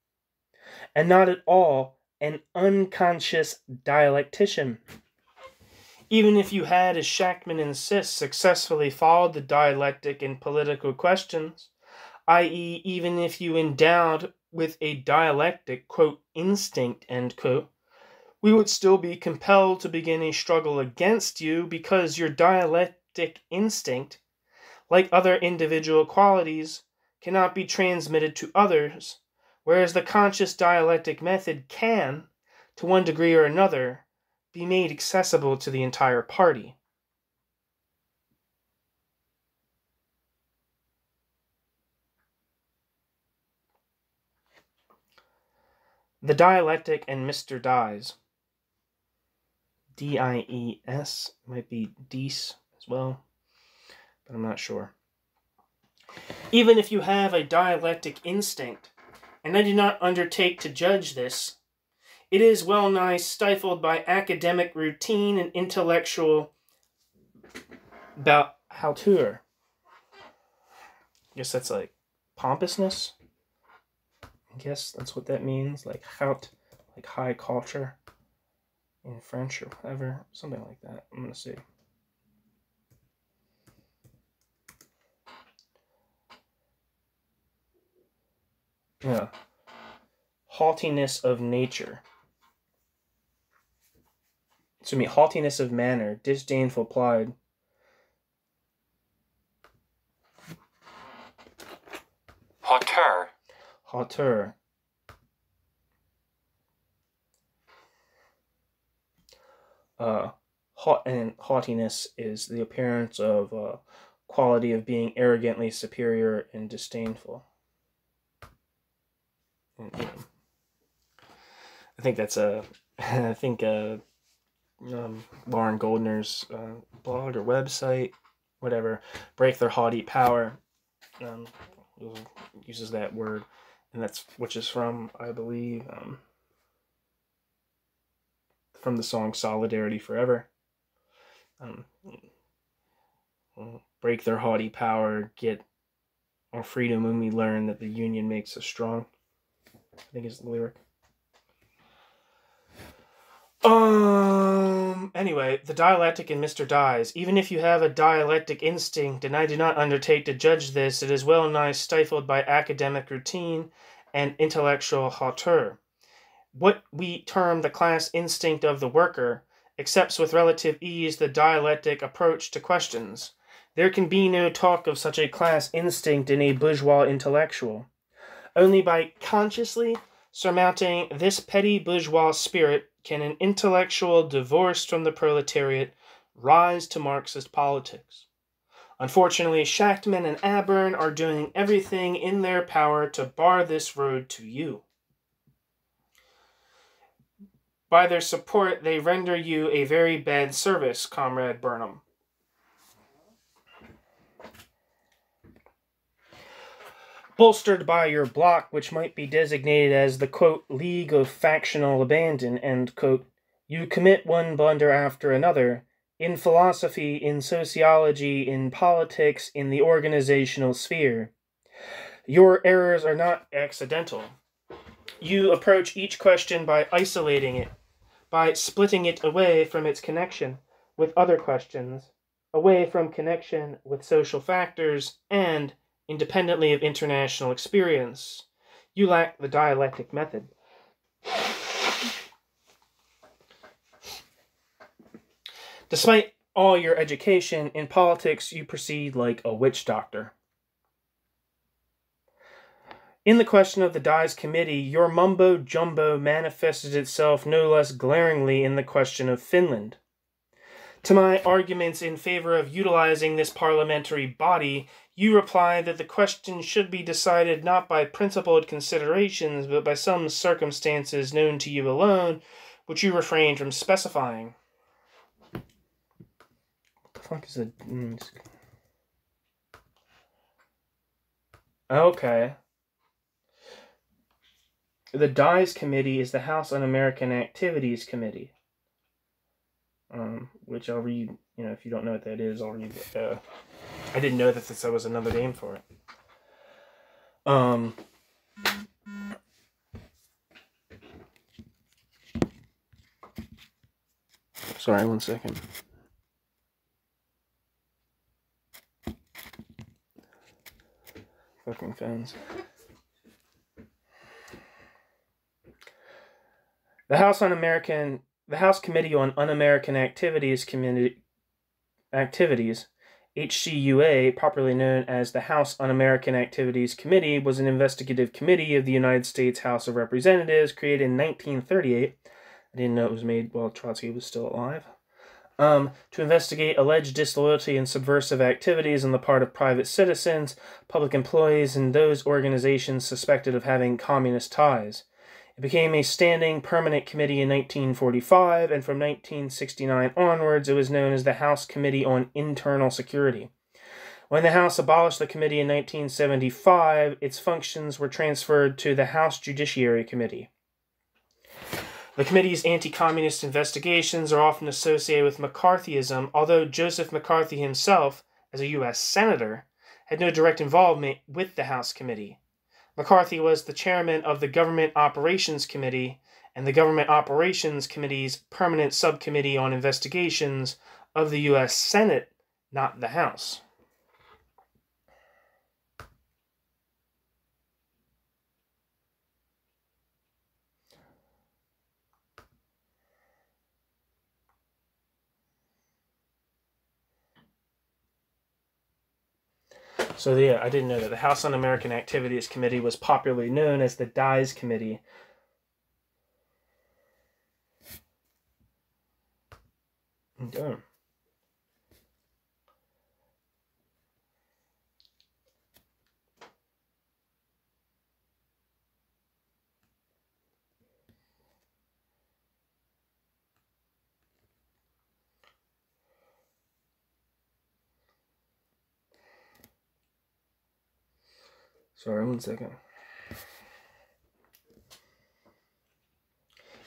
and not at all an unconscious dialectician. Even if you had, as Shachtman insists, successfully followed the dialectic in political questions, i.e., even if you endowed with a dialectic, quote, instinct, end quote, we would still be compelled to begin a struggle against you because your dialectic instinct, like other individual qualities, cannot be transmitted to others, whereas the conscious dialectic method can, to one degree or another, be made accessible to the entire party. The dialectic and Mr. Dies. Might be Dies as well, but I'm not sure. Even if you have a dialectic instinct, and I do not undertake to judge this, it is well nigh stifled by academic routine and intellectual about hauteur. I guess that's like pompousness. I guess that's what that means, like haut, like high culture in French or whatever, something like that. I'm gonna see. Yeah. Haughtiness of nature. To me, haughtiness of manner, disdainful pride. Hauteur. Hauteur. Uh, and haughtiness is the appearance of uh, quality of being arrogantly superior and disdainful. I think that's a. I think uh, um, Loren Goldner's uh, blog or website, whatever, break their haughty power, um, uses that word, and that's which is from I believe. Um, from the song Solidarity Forever. Um, break their haughty power, get our freedom when we learn that the union makes us strong. I think is the lyric. Um. Anyway, the dialectic in Mr. Dies. Even if you have a dialectic instinct, and I do not undertake to judge this, it is well nigh stifled by academic routine and intellectual hauteur what we term the class instinct of the worker accepts with relative ease the dialectic approach to questions. There can be no talk of such a class instinct in a bourgeois intellectual. Only by consciously surmounting this petty bourgeois spirit can an intellectual divorced from the proletariat rise to Marxist politics. Unfortunately, Shachtman and Abern are doing everything in their power to bar this road to you. By their support, they render you a very bad service, Comrade Burnham. Bolstered by your bloc, which might be designated as the quote, League of Factional Abandon, end quote, you commit one blunder after another in philosophy, in sociology, in politics, in the organizational sphere. Your errors are not accidental. You approach each question by isolating it, by splitting it away from its connection with other questions, away from connection with social factors, and independently of international experience. You lack the dialectic method. Despite all your education in politics, you proceed like a witch doctor. In the question of the Dies Committee, your mumbo jumbo manifested itself no less glaringly in the question of Finland. To my arguments in favor of utilizing this parliamentary body, you reply that the question should be decided not by principled considerations, but by some circumstances known to you alone, which you refrain from specifying fuck is? Mm, okay. The Dies Committee is the House Un American Activities Committee. Um, which I'll read, you know, if you don't know what that is, I'll read. Uh, I didn't know that this was another name for it. Um, sorry, one second. fucking fans. The House on American the House Committee on Un-American Activities Community Activities, HCUA, popularly known as the House Un-American Activities Committee, was an investigative committee of the United States House of Representatives created in 1938. I didn't know it was made while Trotsky was still alive um, to investigate alleged disloyalty and subversive activities on the part of private citizens, public employees, and those organizations suspected of having communist ties. It became a standing permanent committee in 1945, and from 1969 onwards, it was known as the House Committee on Internal Security. When the House abolished the committee in 1975, its functions were transferred to the House Judiciary Committee. The committee's anti communist investigations are often associated with McCarthyism, although Joseph McCarthy himself, as a U.S. Senator, had no direct involvement with the House committee. McCarthy was the chairman of the Government Operations Committee and the Government Operations Committee's permanent subcommittee on investigations of the U.S. Senate, not the House. So yeah, I didn't know that the House Un-American Activities Committee was popularly known as the Dies Committee. Okay. Sorry, one second.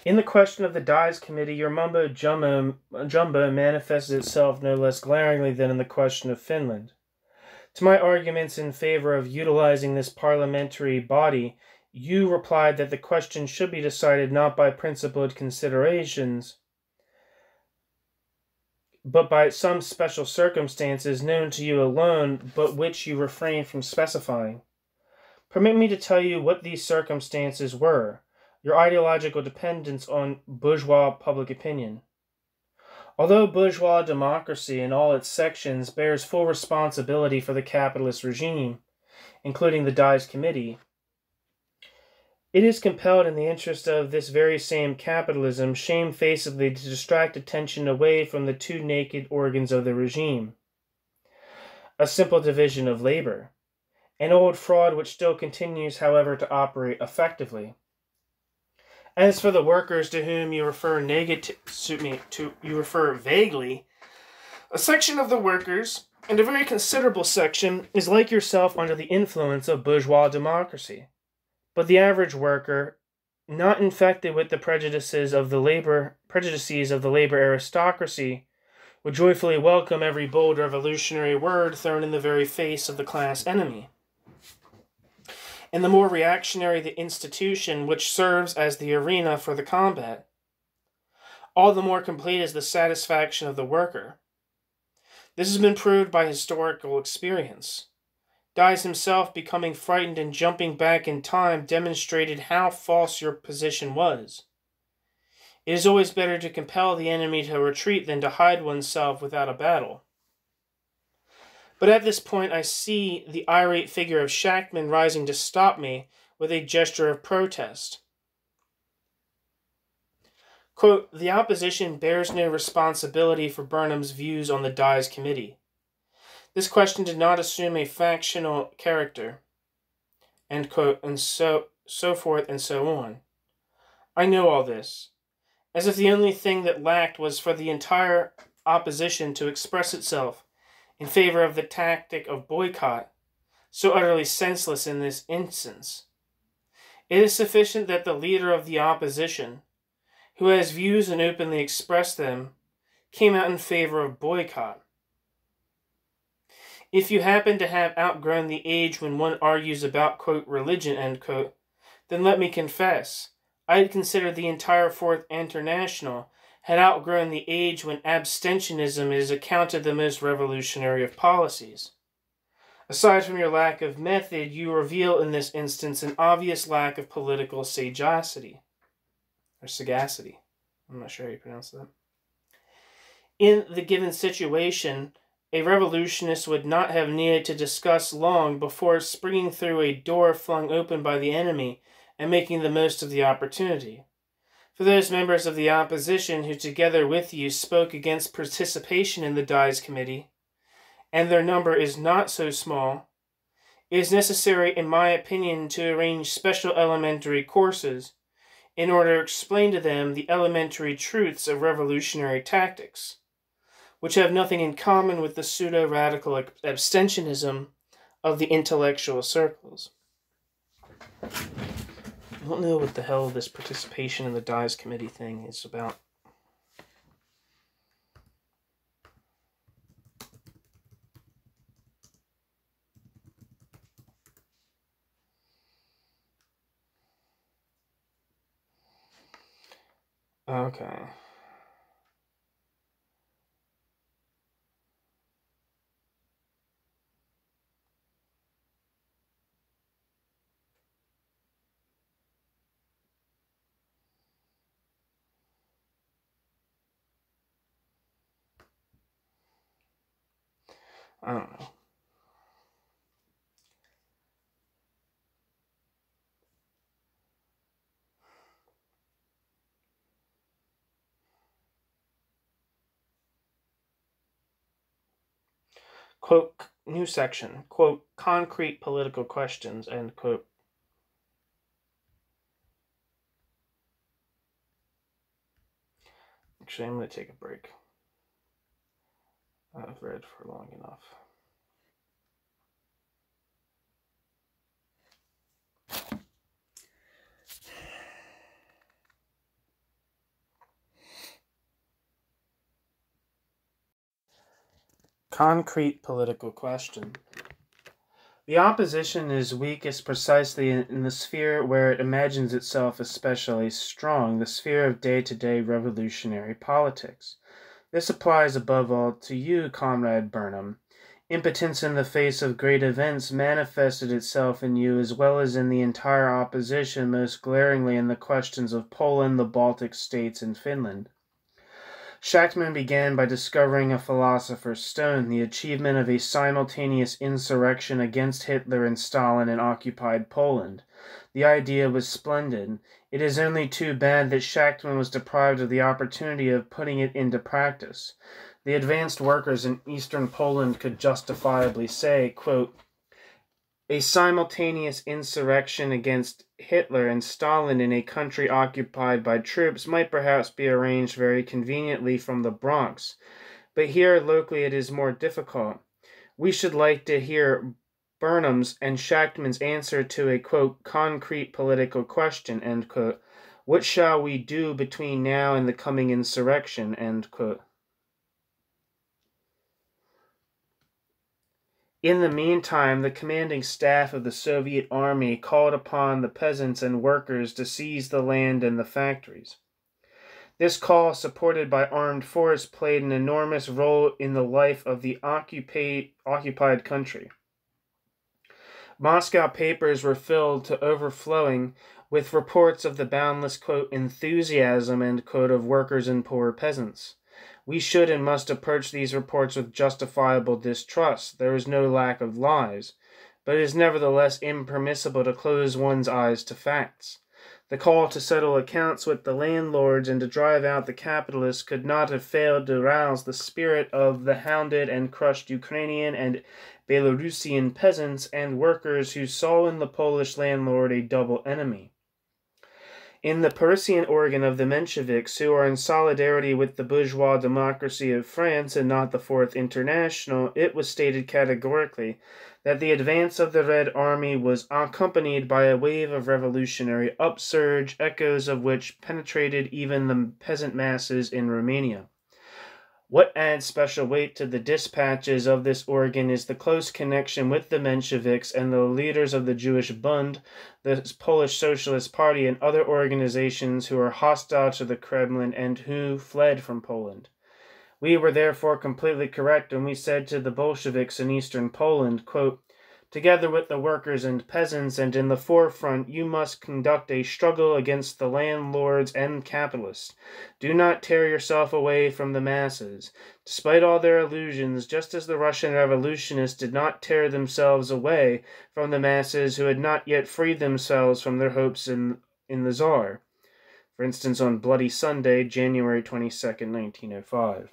In the question of the Dies Committee, your mumbo jumbo, jumbo manifested itself no less glaringly than in the question of Finland. To my arguments in favor of utilizing this parliamentary body, you replied that the question should be decided not by principled considerations, but by some special circumstances known to you alone, but which you refrain from specifying. Permit me to tell you what these circumstances were your ideological dependence on bourgeois public opinion. Although bourgeois democracy in all its sections bears full responsibility for the capitalist regime, including the Dies Committee, it is compelled in the interest of this very same capitalism shamefacedly to distract attention away from the two naked organs of the regime a simple division of labor an old fraud which still continues, however, to operate effectively. As for the workers to whom you refer negative, me, to you refer vaguely, a section of the workers, and a very considerable section, is like yourself under the influence of bourgeois democracy. But the average worker, not infected with the prejudices of the labor prejudices of the labor aristocracy, would joyfully welcome every bold revolutionary word thrown in the very face of the class enemy. And the more reactionary the institution which serves as the arena for the combat, all the more complete is the satisfaction of the worker. This has been proved by historical experience. Dies himself becoming frightened and jumping back in time demonstrated how false your position was. It is always better to compel the enemy to retreat than to hide oneself without a battle. But at this point, I see the irate figure of Shachtman rising to stop me with a gesture of protest. Quote, the opposition bears no responsibility for Burnham's views on the Dies Committee. This question did not assume a factional character. End quote, and so so forth and so on. I know all this as if the only thing that lacked was for the entire opposition to express itself in favor of the tactic of boycott, so utterly senseless in this instance. It is sufficient that the leader of the opposition, who has views and openly expressed them, came out in favor of boycott. If you happen to have outgrown the age when one argues about, quote, religion, quote, then let me confess I had considered the entire Fourth International had outgrown the age when abstentionism is accounted the most revolutionary of policies. Aside from your lack of method, you reveal in this instance an obvious lack of political sagacity. Or sagacity. I'm not sure how you pronounce that. In the given situation, a revolutionist would not have needed to discuss long before springing through a door flung open by the enemy and making the most of the opportunity. For those members of the opposition who, together with you, spoke against participation in the Dies Committee, and their number is not so small, it is necessary, in my opinion, to arrange special elementary courses in order to explain to them the elementary truths of revolutionary tactics, which have nothing in common with the pseudo radical abstentionism of the intellectual circles. I don't know what the hell this participation in the Dies Committee thing is about. Okay. I don't know. Quote, new section, quote, concrete political questions, end quote. Actually, I'm going to take a break. I've read for long enough. Concrete political question. The opposition is weakest precisely in the sphere where it imagines itself especially strong, the sphere of day to day revolutionary politics. This applies above all to you, Comrade Burnham. Impotence in the face of great events manifested itself in you as well as in the entire opposition most glaringly in the questions of Poland, the Baltic states, and Finland. Shachtman began by discovering a philosopher's stone, the achievement of a simultaneous insurrection against Hitler and Stalin in occupied Poland. The idea was splendid. It is only too bad that Shachtman was deprived of the opportunity of putting it into practice. The advanced workers in eastern Poland could justifiably say, quote, A simultaneous insurrection against Hitler and Stalin in a country occupied by troops might perhaps be arranged very conveniently from the Bronx, but here locally it is more difficult. We should like to hear Burnham's and Shachtman's answer to a quote, concrete political question, end quote. What shall we do between now and the coming insurrection? End quote. In the meantime, the commanding staff of the Soviet army called upon the peasants and workers to seize the land and the factories. This call, supported by armed force, played an enormous role in the life of the occupied country. Moscow papers were filled to overflowing with reports of the boundless quote, enthusiasm quote, of workers and poor peasants. We should and must approach these reports with justifiable distrust. There is no lack of lies, but it is nevertheless impermissible to close one's eyes to facts. The call to settle accounts with the landlords and to drive out the capitalists could not have failed to rouse the spirit of the hounded and crushed Ukrainian and Belarusian peasants and workers who saw in the Polish landlord a double enemy. In the Parisian organ of the Mensheviks, who are in solidarity with the bourgeois democracy of France and not the Fourth International, it was stated categorically that the advance of the Red Army was accompanied by a wave of revolutionary upsurge, echoes of which penetrated even the peasant masses in Romania. What adds special weight to the dispatches of this organ is the close connection with the Mensheviks and the leaders of the Jewish Bund, the Polish Socialist Party, and other organizations who are hostile to the Kremlin and who fled from Poland. We were therefore completely correct when we said to the Bolsheviks in eastern Poland, quote, Together with the workers and peasants, and in the forefront, you must conduct a struggle against the landlords and capitalists. Do not tear yourself away from the masses. Despite all their illusions, just as the Russian revolutionists did not tear themselves away from the masses who had not yet freed themselves from their hopes in, in the Czar. For instance, on Bloody Sunday, January 22, 1905.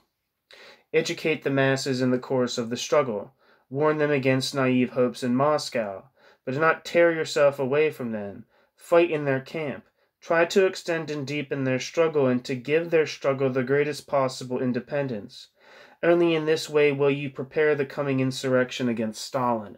Educate the masses in the course of the struggle. Warn them against naive hopes in Moscow, but do not tear yourself away from them. Fight in their camp. Try to extend and deepen their struggle and to give their struggle the greatest possible independence. Only in this way will you prepare the coming insurrection against Stalin.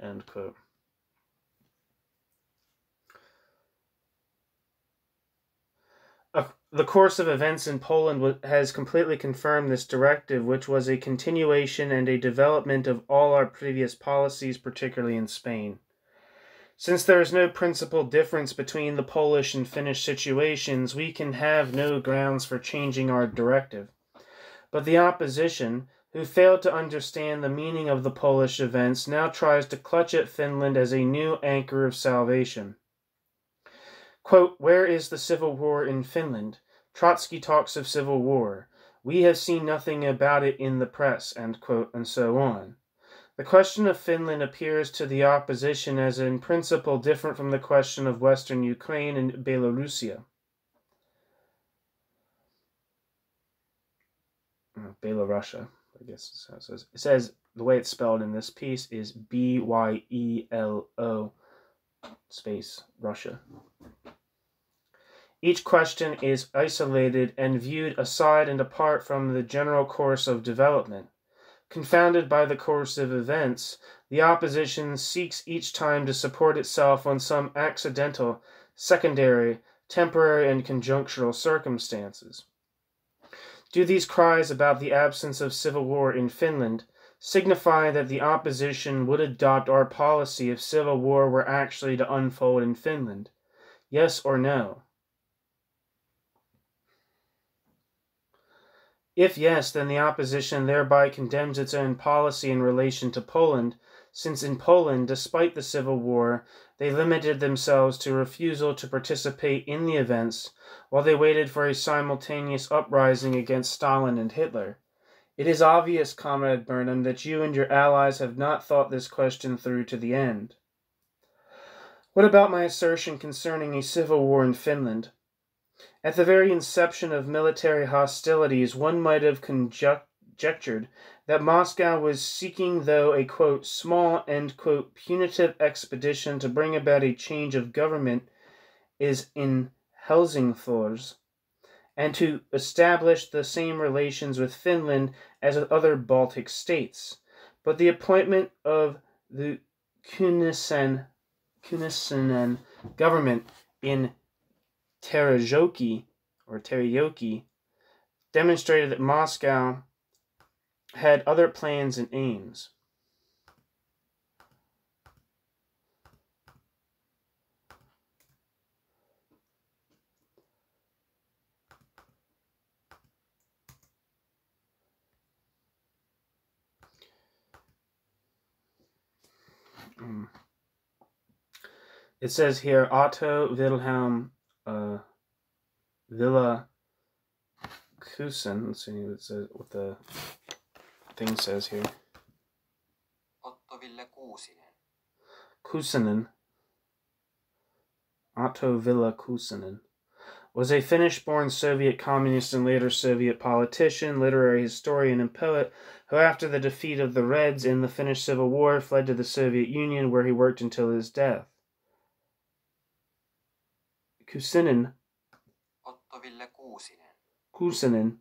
The course of events in Poland has completely confirmed this directive, which was a continuation and a development of all our previous policies, particularly in Spain. Since there is no principal difference between the Polish and Finnish situations, we can have no grounds for changing our directive. But the opposition, who failed to understand the meaning of the Polish events, now tries to clutch at Finland as a new anchor of salvation. Quote, Where is the civil war in Finland? Trotsky talks of civil war. We have seen nothing about it in the press, quote, and so on. The question of Finland appears to the opposition as in principle different from the question of western Ukraine and Belarusia. Uh, Belarusia, I guess it says. It says the way it's spelled in this piece is B Y E L O space Russia. Each question is isolated and viewed aside and apart from the general course of development. Confounded by the course of events, the opposition seeks each time to support itself on some accidental, secondary, temporary, and conjunctural circumstances. Do these cries about the absence of civil war in Finland signify that the opposition would adopt our policy if civil war were actually to unfold in Finland? Yes or no? If yes, then the opposition thereby condemns its own policy in relation to Poland, since in Poland, despite the civil war, they limited themselves to refusal to participate in the events while they waited for a simultaneous uprising against Stalin and Hitler. It is obvious, Comrade Burnham, that you and your allies have not thought this question through to the end. What about my assertion concerning a civil war in Finland? At the very inception of military hostilities, one might have conjectured that Moscow was seeking, though a quote, small and quote, punitive expedition to bring about a change of government is in Helsingfors, and to establish the same relations with Finland as with other Baltic states. But the appointment of the Kunisen, Kunisinen government in Terajoki or Terioki demonstrated that Moscow had other plans and aims. Mm. It says here Otto Wilhelm uh, Villa Kusen. Let's see what, says, what the thing says here. Otto Ville Kuusinen. Kuusinen. Otto Villa Kuusinen was a Finnish born Soviet communist and later Soviet politician, literary historian, and poet who, after the defeat of the Reds in the Finnish Civil War, fled to the Soviet Union where he worked until his death. Kuusinen Otto Ville Kuusinen. Kuusinen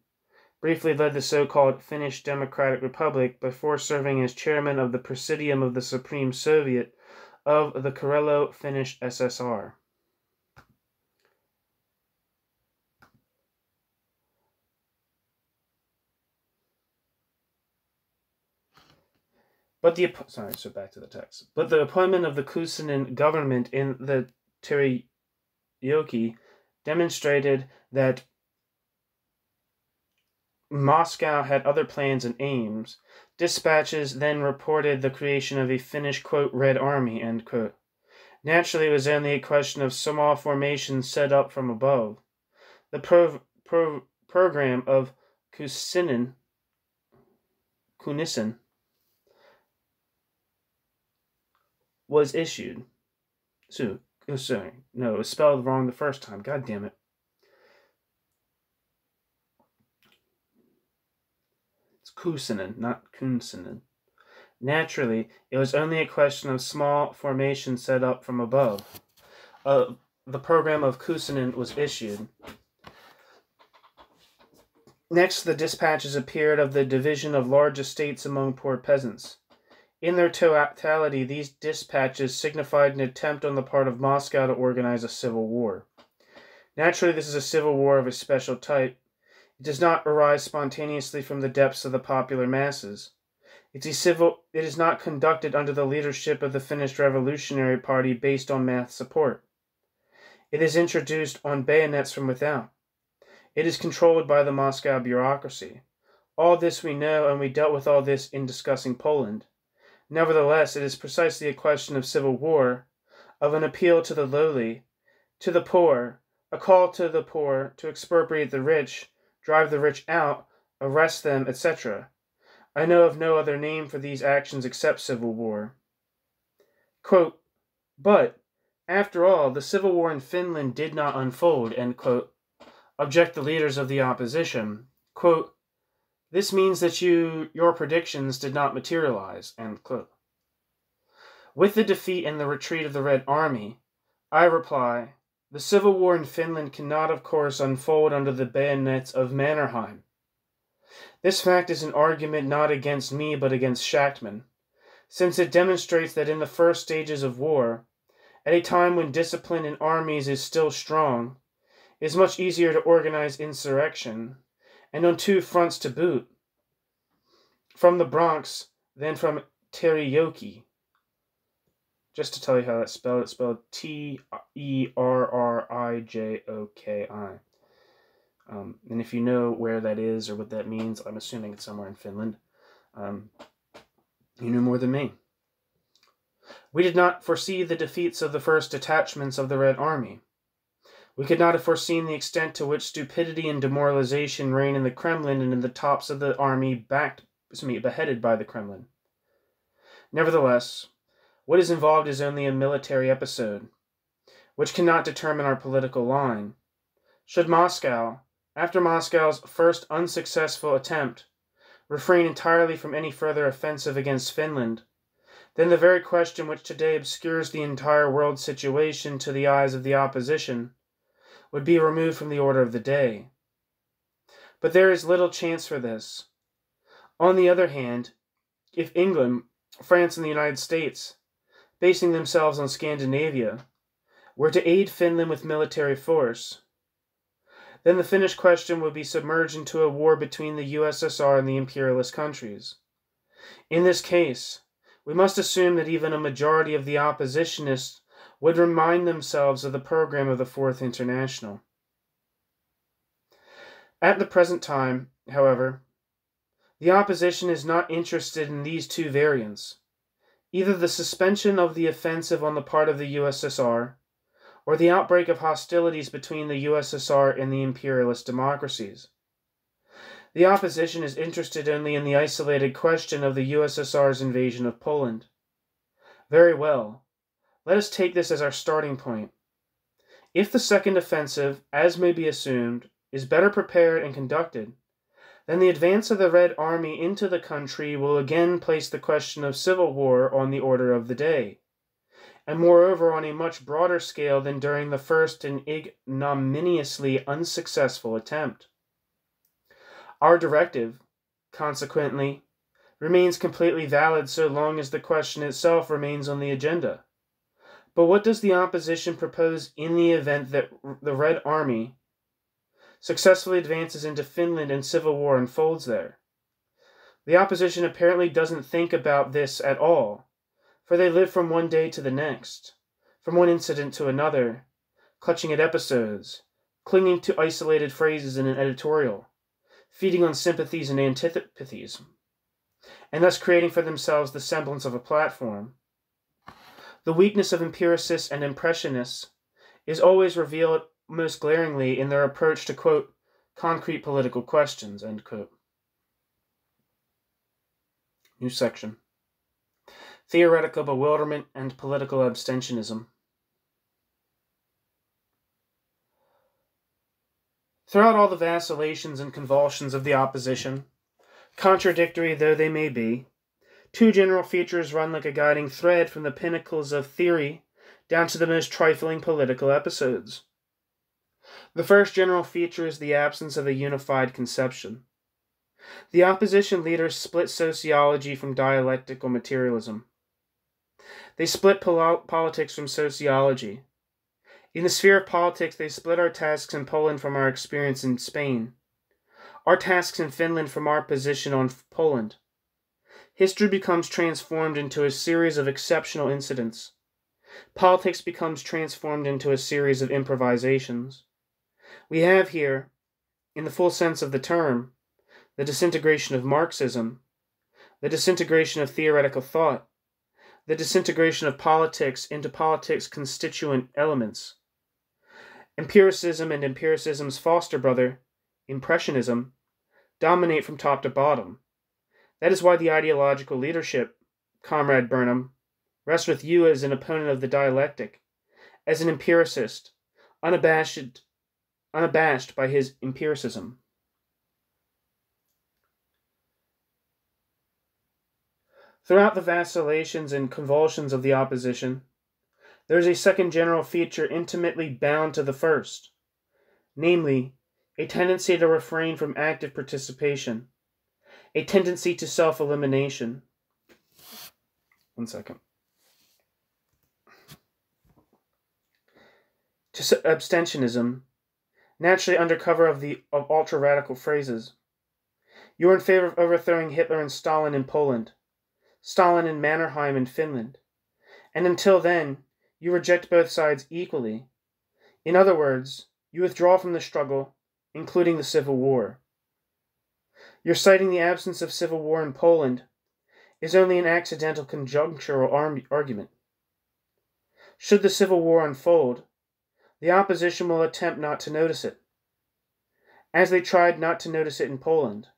briefly led the so-called Finnish Democratic Republic before serving as chairman of the Presidium of the Supreme Soviet of the Karelo-Finnish SSR. But the sorry, so back to the text. But the appointment of the Kuusinen government in the Terioki demonstrated that Moscow had other plans and aims. Dispatches then reported the creation of a Finnish quote, Red Army. End quote. Naturally, it was only a question of small formations set up from above. The pro- program of Kusinin, Kunisin was issued. So, oh, sorry, no, it was spelled wrong the first time. God damn it. It's Kusinen, not Kunsinen. Naturally, it was only a question of small formations set up from above. Uh, the program of Kusinen was issued. Next, the dispatches appeared of the division of large estates among poor peasants. In their totality, these dispatches signified an attempt on the part of Moscow to organize a civil war. Naturally, this is a civil war of a special type. It does not arise spontaneously from the depths of the popular masses. Civil, it is not conducted under the leadership of the Finnish Revolutionary Party based on mass support. It is introduced on bayonets from without. It is controlled by the Moscow bureaucracy. All this we know, and we dealt with all this in discussing Poland. Nevertheless, it is precisely a question of civil war, of an appeal to the lowly, to the poor, a call to the poor to expropriate the rich, drive the rich out, arrest them, etc. I know of no other name for these actions except civil war. Quote, but, after all, the civil war in Finland did not unfold, and quote, object the leaders of the opposition. Quote, this means that you your predictions did not materialize. With the defeat and the retreat of the Red Army, I reply, the civil war in Finland cannot, of course, unfold under the bayonets of Mannerheim. This fact is an argument not against me but against Shachtman, since it demonstrates that in the first stages of war, at a time when discipline in armies is still strong, it is much easier to organize insurrection and on two fronts to boot from the Bronx then from Terioki. Just to tell you how that's spelled, it's spelled T E R R I J O K I. Um, and if you know where that is or what that means, I'm assuming it's somewhere in Finland. Um, you know more than me. We did not foresee the defeats of the first detachments of the Red Army. We could not have foreseen the extent to which stupidity and demoralization reign in the Kremlin and in the tops of the army backed, me, beheaded by the Kremlin. Nevertheless, what is involved is only a military episode, which cannot determine our political line. Should Moscow, after Moscow's first unsuccessful attempt, refrain entirely from any further offensive against Finland, then the very question which today obscures the entire world situation to the eyes of the opposition would be removed from the order of the day. But there is little chance for this. On the other hand, if England, France, and the United States, basing themselves on Scandinavia, were to aid Finland with military force, then the Finnish question would be submerged into a war between the USSR and the imperialist countries. In this case, we must assume that even a majority of the oppositionists would remind themselves of the program of the Fourth International. At the present time, however, the opposition is not interested in these two variants either the suspension of the offensive on the part of the USSR or the outbreak of hostilities between the USSR and the imperialist democracies. The opposition is interested only in the isolated question of the USSR's invasion of Poland. Very well. Let us take this as our starting point. If the second offensive, as may be assumed, is better prepared and conducted, then the advance of the Red Army into the country will again place the question of civil war on the order of the day, and moreover on a much broader scale than during the first and ignominiously unsuccessful attempt. Our directive, consequently, remains completely valid so long as the question itself remains on the agenda. But what does the opposition propose in the event that the Red Army successfully advances into Finland and civil war unfolds there. The opposition apparently doesn't think about this at all, for they live from one day to the next, from one incident to another, clutching at episodes, clinging to isolated phrases in an editorial, feeding on sympathies and antipathies, and thus creating for themselves the semblance of a platform. The weakness of empiricists and impressionists is always revealed most glaringly in their approach to, quote, concrete political questions, end quote. New section. Theoretical bewilderment and political abstentionism. Throughout all the vacillations and convulsions of the opposition, contradictory though they may be, two general features run like a guiding thread from the pinnacles of theory down to the most trifling political episodes. The first general feature is the absence of a unified conception. The opposition leaders split sociology from dialectical materialism. They split pol- politics from sociology. In the sphere of politics, they split our tasks in Poland from our experience in Spain, our tasks in Finland from our position on Poland. History becomes transformed into a series of exceptional incidents. Politics becomes transformed into a series of improvisations. We have here, in the full sense of the term, the disintegration of Marxism, the disintegration of theoretical thought, the disintegration of politics into politics' constituent elements. Empiricism and empiricism's foster brother, Impressionism, dominate from top to bottom. That is why the ideological leadership, Comrade Burnham, rests with you as an opponent of the dialectic, as an empiricist, unabashed unabashed by his empiricism. Throughout the vacillations and convulsions of the opposition, there is a second general feature intimately bound to the first, namely, a tendency to refrain from active participation, a tendency to self elimination. One second. To abstentionism, naturally under cover of the of ultra radical phrases. You are in favor of overthrowing Hitler and Stalin in Poland, Stalin and Mannerheim in Finland, and until then, you reject both sides equally. In other words, you withdraw from the struggle, including the Civil War. Your citing the absence of civil war in Poland is only an accidental conjunctural argument. Should the Civil War unfold, the opposition will attempt not to notice it, as they tried not to notice it in Poland.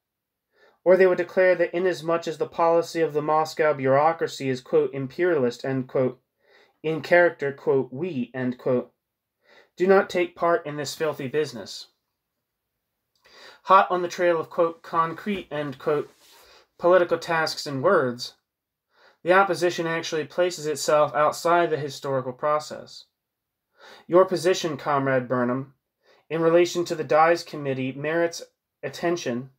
Or they would declare that inasmuch as the policy of the Moscow bureaucracy is, quote, imperialist, end quote, in character, quote, we, end quote, do not take part in this filthy business. Hot on the trail of, quote, concrete, end quote, political tasks and words, the opposition actually places itself outside the historical process. Your position, Comrade Burnham, in relation to the Dies Committee merits attention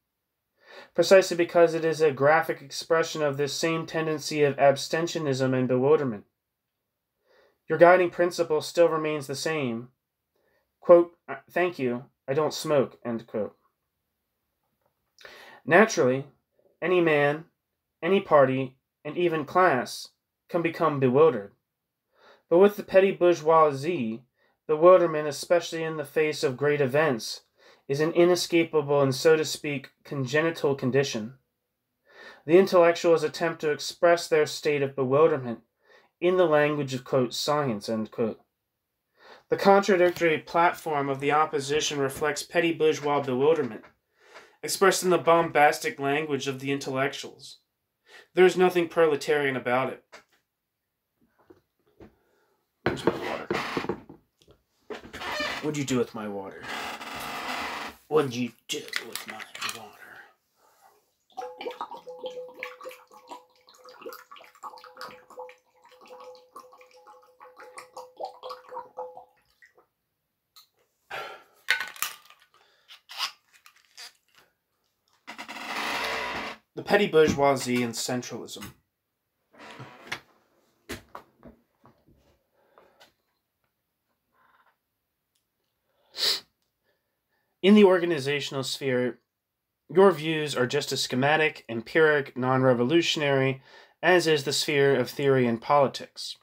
precisely because it is a graphic expression of this same tendency of abstentionism and bewilderment. Your guiding principle still remains the same. Quote, thank you, I don't smoke, end quote. Naturally, any man, any party, and even class can become bewildered. But with the petty bourgeoisie, bewilderment, especially in the face of great events, is an inescapable and, so to speak, congenital condition. The intellectuals attempt to express their state of bewilderment in the language of quote, science. Quote. The contradictory platform of the opposition reflects petty bourgeois bewilderment, expressed in the bombastic language of the intellectuals. There is nothing proletarian about it. Where's my water? What'd you do with my water? What'd you do with my water? The petty bourgeoisie and centralism. In the organizational sphere, your views are just as schematic, empiric, non revolutionary as is the sphere of theory and politics.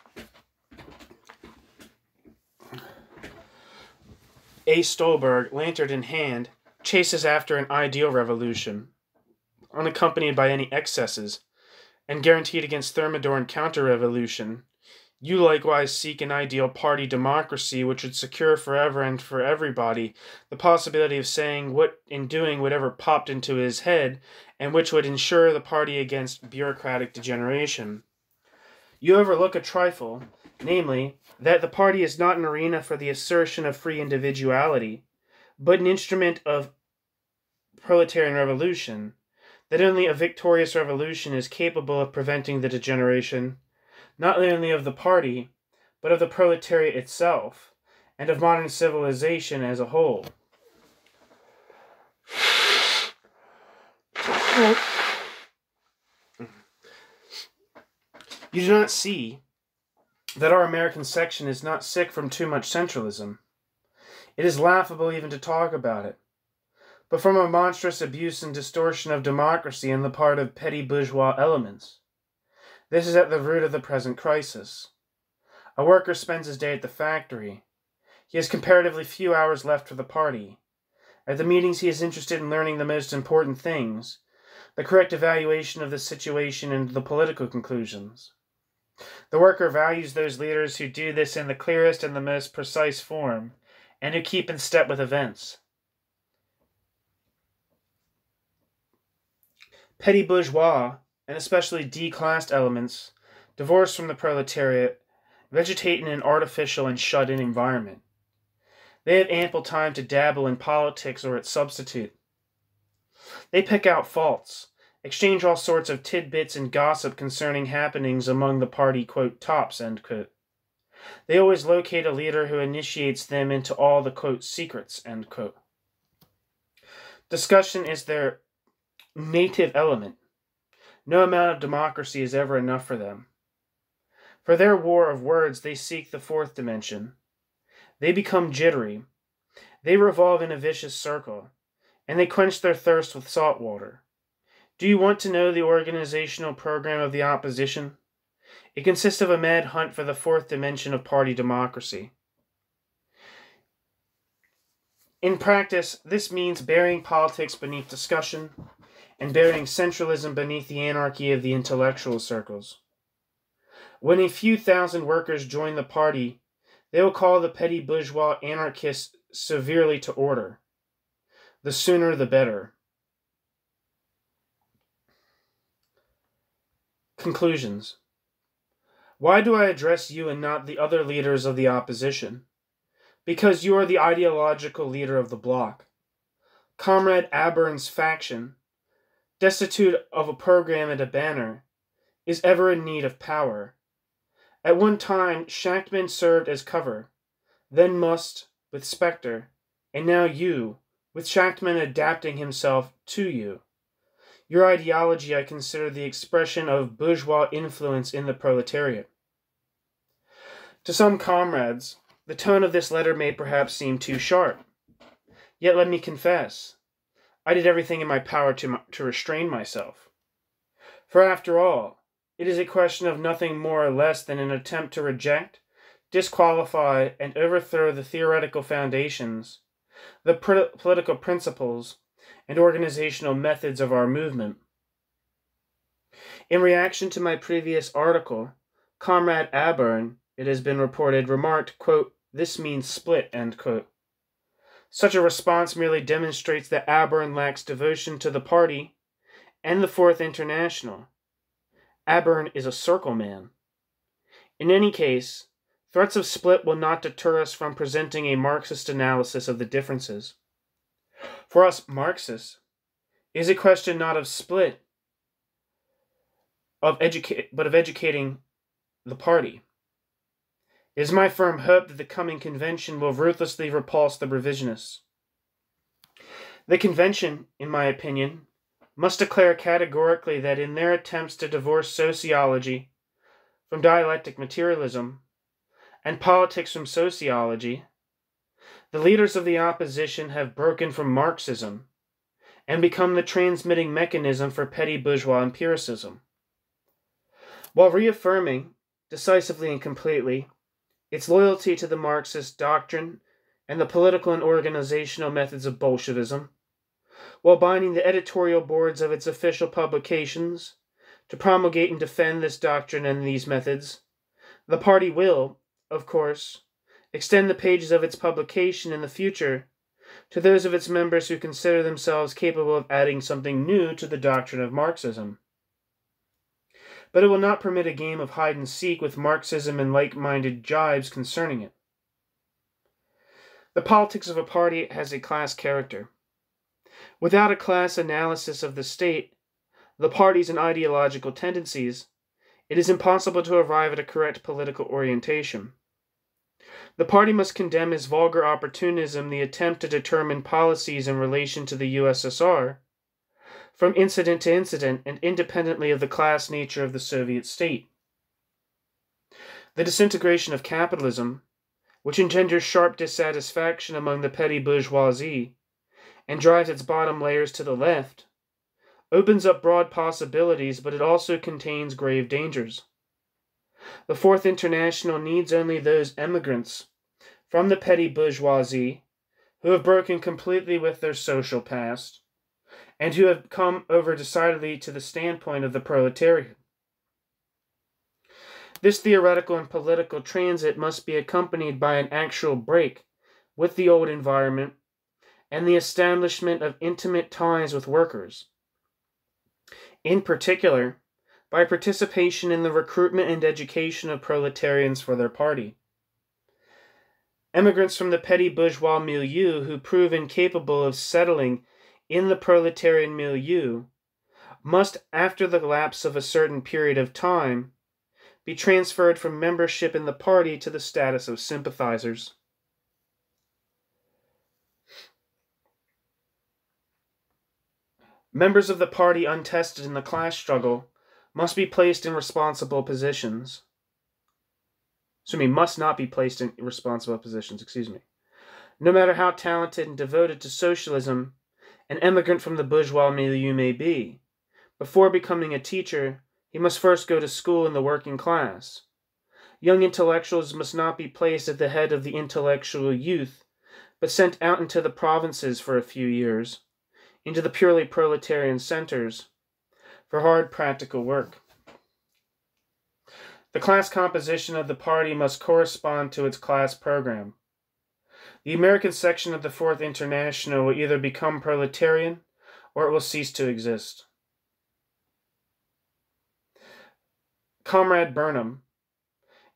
A. Stolberg, lantern in hand, chases after an ideal revolution, unaccompanied by any excesses, and guaranteed against Thermidor and counter revolution, you likewise seek an ideal party democracy which would secure forever and for everybody the possibility of saying what in doing whatever popped into his head, and which would ensure the party against bureaucratic degeneration. You overlook a trifle, namely, that the party is not an arena for the assertion of free individuality, but an instrument of proletarian revolution, that only a victorious revolution is capable of preventing the degeneration not only of the party, but of the proletariat itself, and of modern civilization as a whole. You do not see that our American section is not sick from too much centralism. It is laughable even to talk about it, but from a monstrous abuse and distortion of democracy on the part of petty bourgeois elements. This is at the root of the present crisis. A worker spends his day at the factory. He has comparatively few hours left for the party. At the meetings, he is interested in learning the most important things the correct evaluation of the situation and the political conclusions. The worker values those leaders who do this in the clearest and the most precise form, and who keep in step with events. Petty bourgeois and especially D-classed elements, divorced from the proletariat, vegetate in an artificial and shut-in environment. They have ample time to dabble in politics or its substitute. They pick out faults, exchange all sorts of tidbits and gossip concerning happenings among the party quote, tops. Quote. They always locate a leader who initiates them into all the quote, secrets. Discussion is their native element. No amount of democracy is ever enough for them. For their war of words, they seek the fourth dimension. They become jittery. They revolve in a vicious circle, and they quench their thirst with salt water. Do you want to know the organizational program of the opposition? It consists of a mad hunt for the fourth dimension of party democracy. In practice, this means burying politics beneath discussion, and burying centralism beneath the anarchy of the intellectual circles. When a few thousand workers join the party, they will call the petty bourgeois anarchists severely to order. The sooner the better. Conclusions Why do I address you and not the other leaders of the opposition? Because you are the ideological leader of the bloc. Comrade Abern's faction destitute of a program and a banner, is ever in need of power. At one time, Shachtman served as cover, then Must with Spector, and now you, with Shachtman adapting himself to you. Your ideology I consider the expression of bourgeois influence in the proletariat. To some comrades, the tone of this letter may perhaps seem too sharp. Yet let me confess, I did everything in my power to, to restrain myself. For after all, it is a question of nothing more or less than an attempt to reject, disqualify, and overthrow the theoretical foundations, the pr- political principles, and organizational methods of our movement. In reaction to my previous article, Comrade Abern, it has been reported, remarked, quote, This means split, end quote. Such a response merely demonstrates that Abern lacks devotion to the party and the Fourth International. Abern is a circle man. In any case, threats of split will not deter us from presenting a Marxist analysis of the differences. For us Marxists, is a question not of split, of educate, but of educating the party. It is my firm hope that the coming convention will ruthlessly repulse the revisionists. The convention, in my opinion, must declare categorically that in their attempts to divorce sociology from dialectic materialism and politics from sociology, the leaders of the opposition have broken from Marxism and become the transmitting mechanism for petty bourgeois empiricism. While reaffirming, decisively and completely, its loyalty to the Marxist doctrine and the political and organizational methods of Bolshevism, while binding the editorial boards of its official publications to promulgate and defend this doctrine and these methods, the party will, of course, extend the pages of its publication in the future to those of its members who consider themselves capable of adding something new to the doctrine of Marxism but it will not permit a game of hide and seek with Marxism and like minded jibes concerning it. The politics of a party has a class character. Without a class analysis of the state, the parties, and ideological tendencies, it is impossible to arrive at a correct political orientation. The party must condemn as vulgar opportunism the attempt to determine policies in relation to the USSR from incident to incident and independently of the class nature of the Soviet state. The disintegration of capitalism, which engenders sharp dissatisfaction among the petty bourgeoisie and drives its bottom layers to the left, opens up broad possibilities, but it also contains grave dangers. The Fourth International needs only those emigrants from the petty bourgeoisie who have broken completely with their social past and who have come over decidedly to the standpoint of the proletariat. This theoretical and political transit must be accompanied by an actual break with the old environment and the establishment of intimate ties with workers. In particular, by participation in the recruitment and education of proletarians for their party. Emigrants from the petty bourgeois milieu who prove incapable of settling in the proletarian milieu must, after the lapse of a certain period of time, be transferred from membership in the party to the status of sympathizers. Members of the party untested in the class struggle must be placed in responsible positions. Excuse me, must not be placed in responsible positions, excuse me. No matter how talented and devoted to socialism an emigrant from the bourgeois milieu may be. Before becoming a teacher, he must first go to school in the working class. Young intellectuals must not be placed at the head of the intellectual youth, but sent out into the provinces for a few years, into the purely proletarian centers, for hard practical work. The class composition of the party must correspond to its class program. The American section of the Fourth International will either become proletarian or it will cease to exist. Comrade Burnham,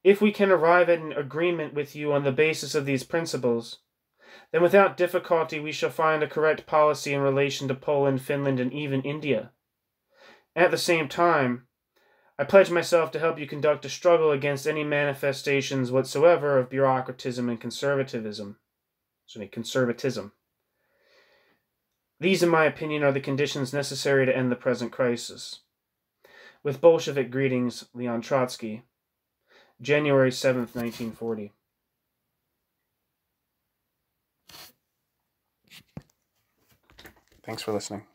if we can arrive at an agreement with you on the basis of these principles, then without difficulty we shall find a correct policy in relation to Poland, Finland, and even India. At the same time, I pledge myself to help you conduct a struggle against any manifestations whatsoever of bureaucratism and conservatism. Excuse me, conservatism. These, in my opinion, are the conditions necessary to end the present crisis. With Bolshevik greetings, Leon Trotsky, January 7th, 1940. Thanks for listening.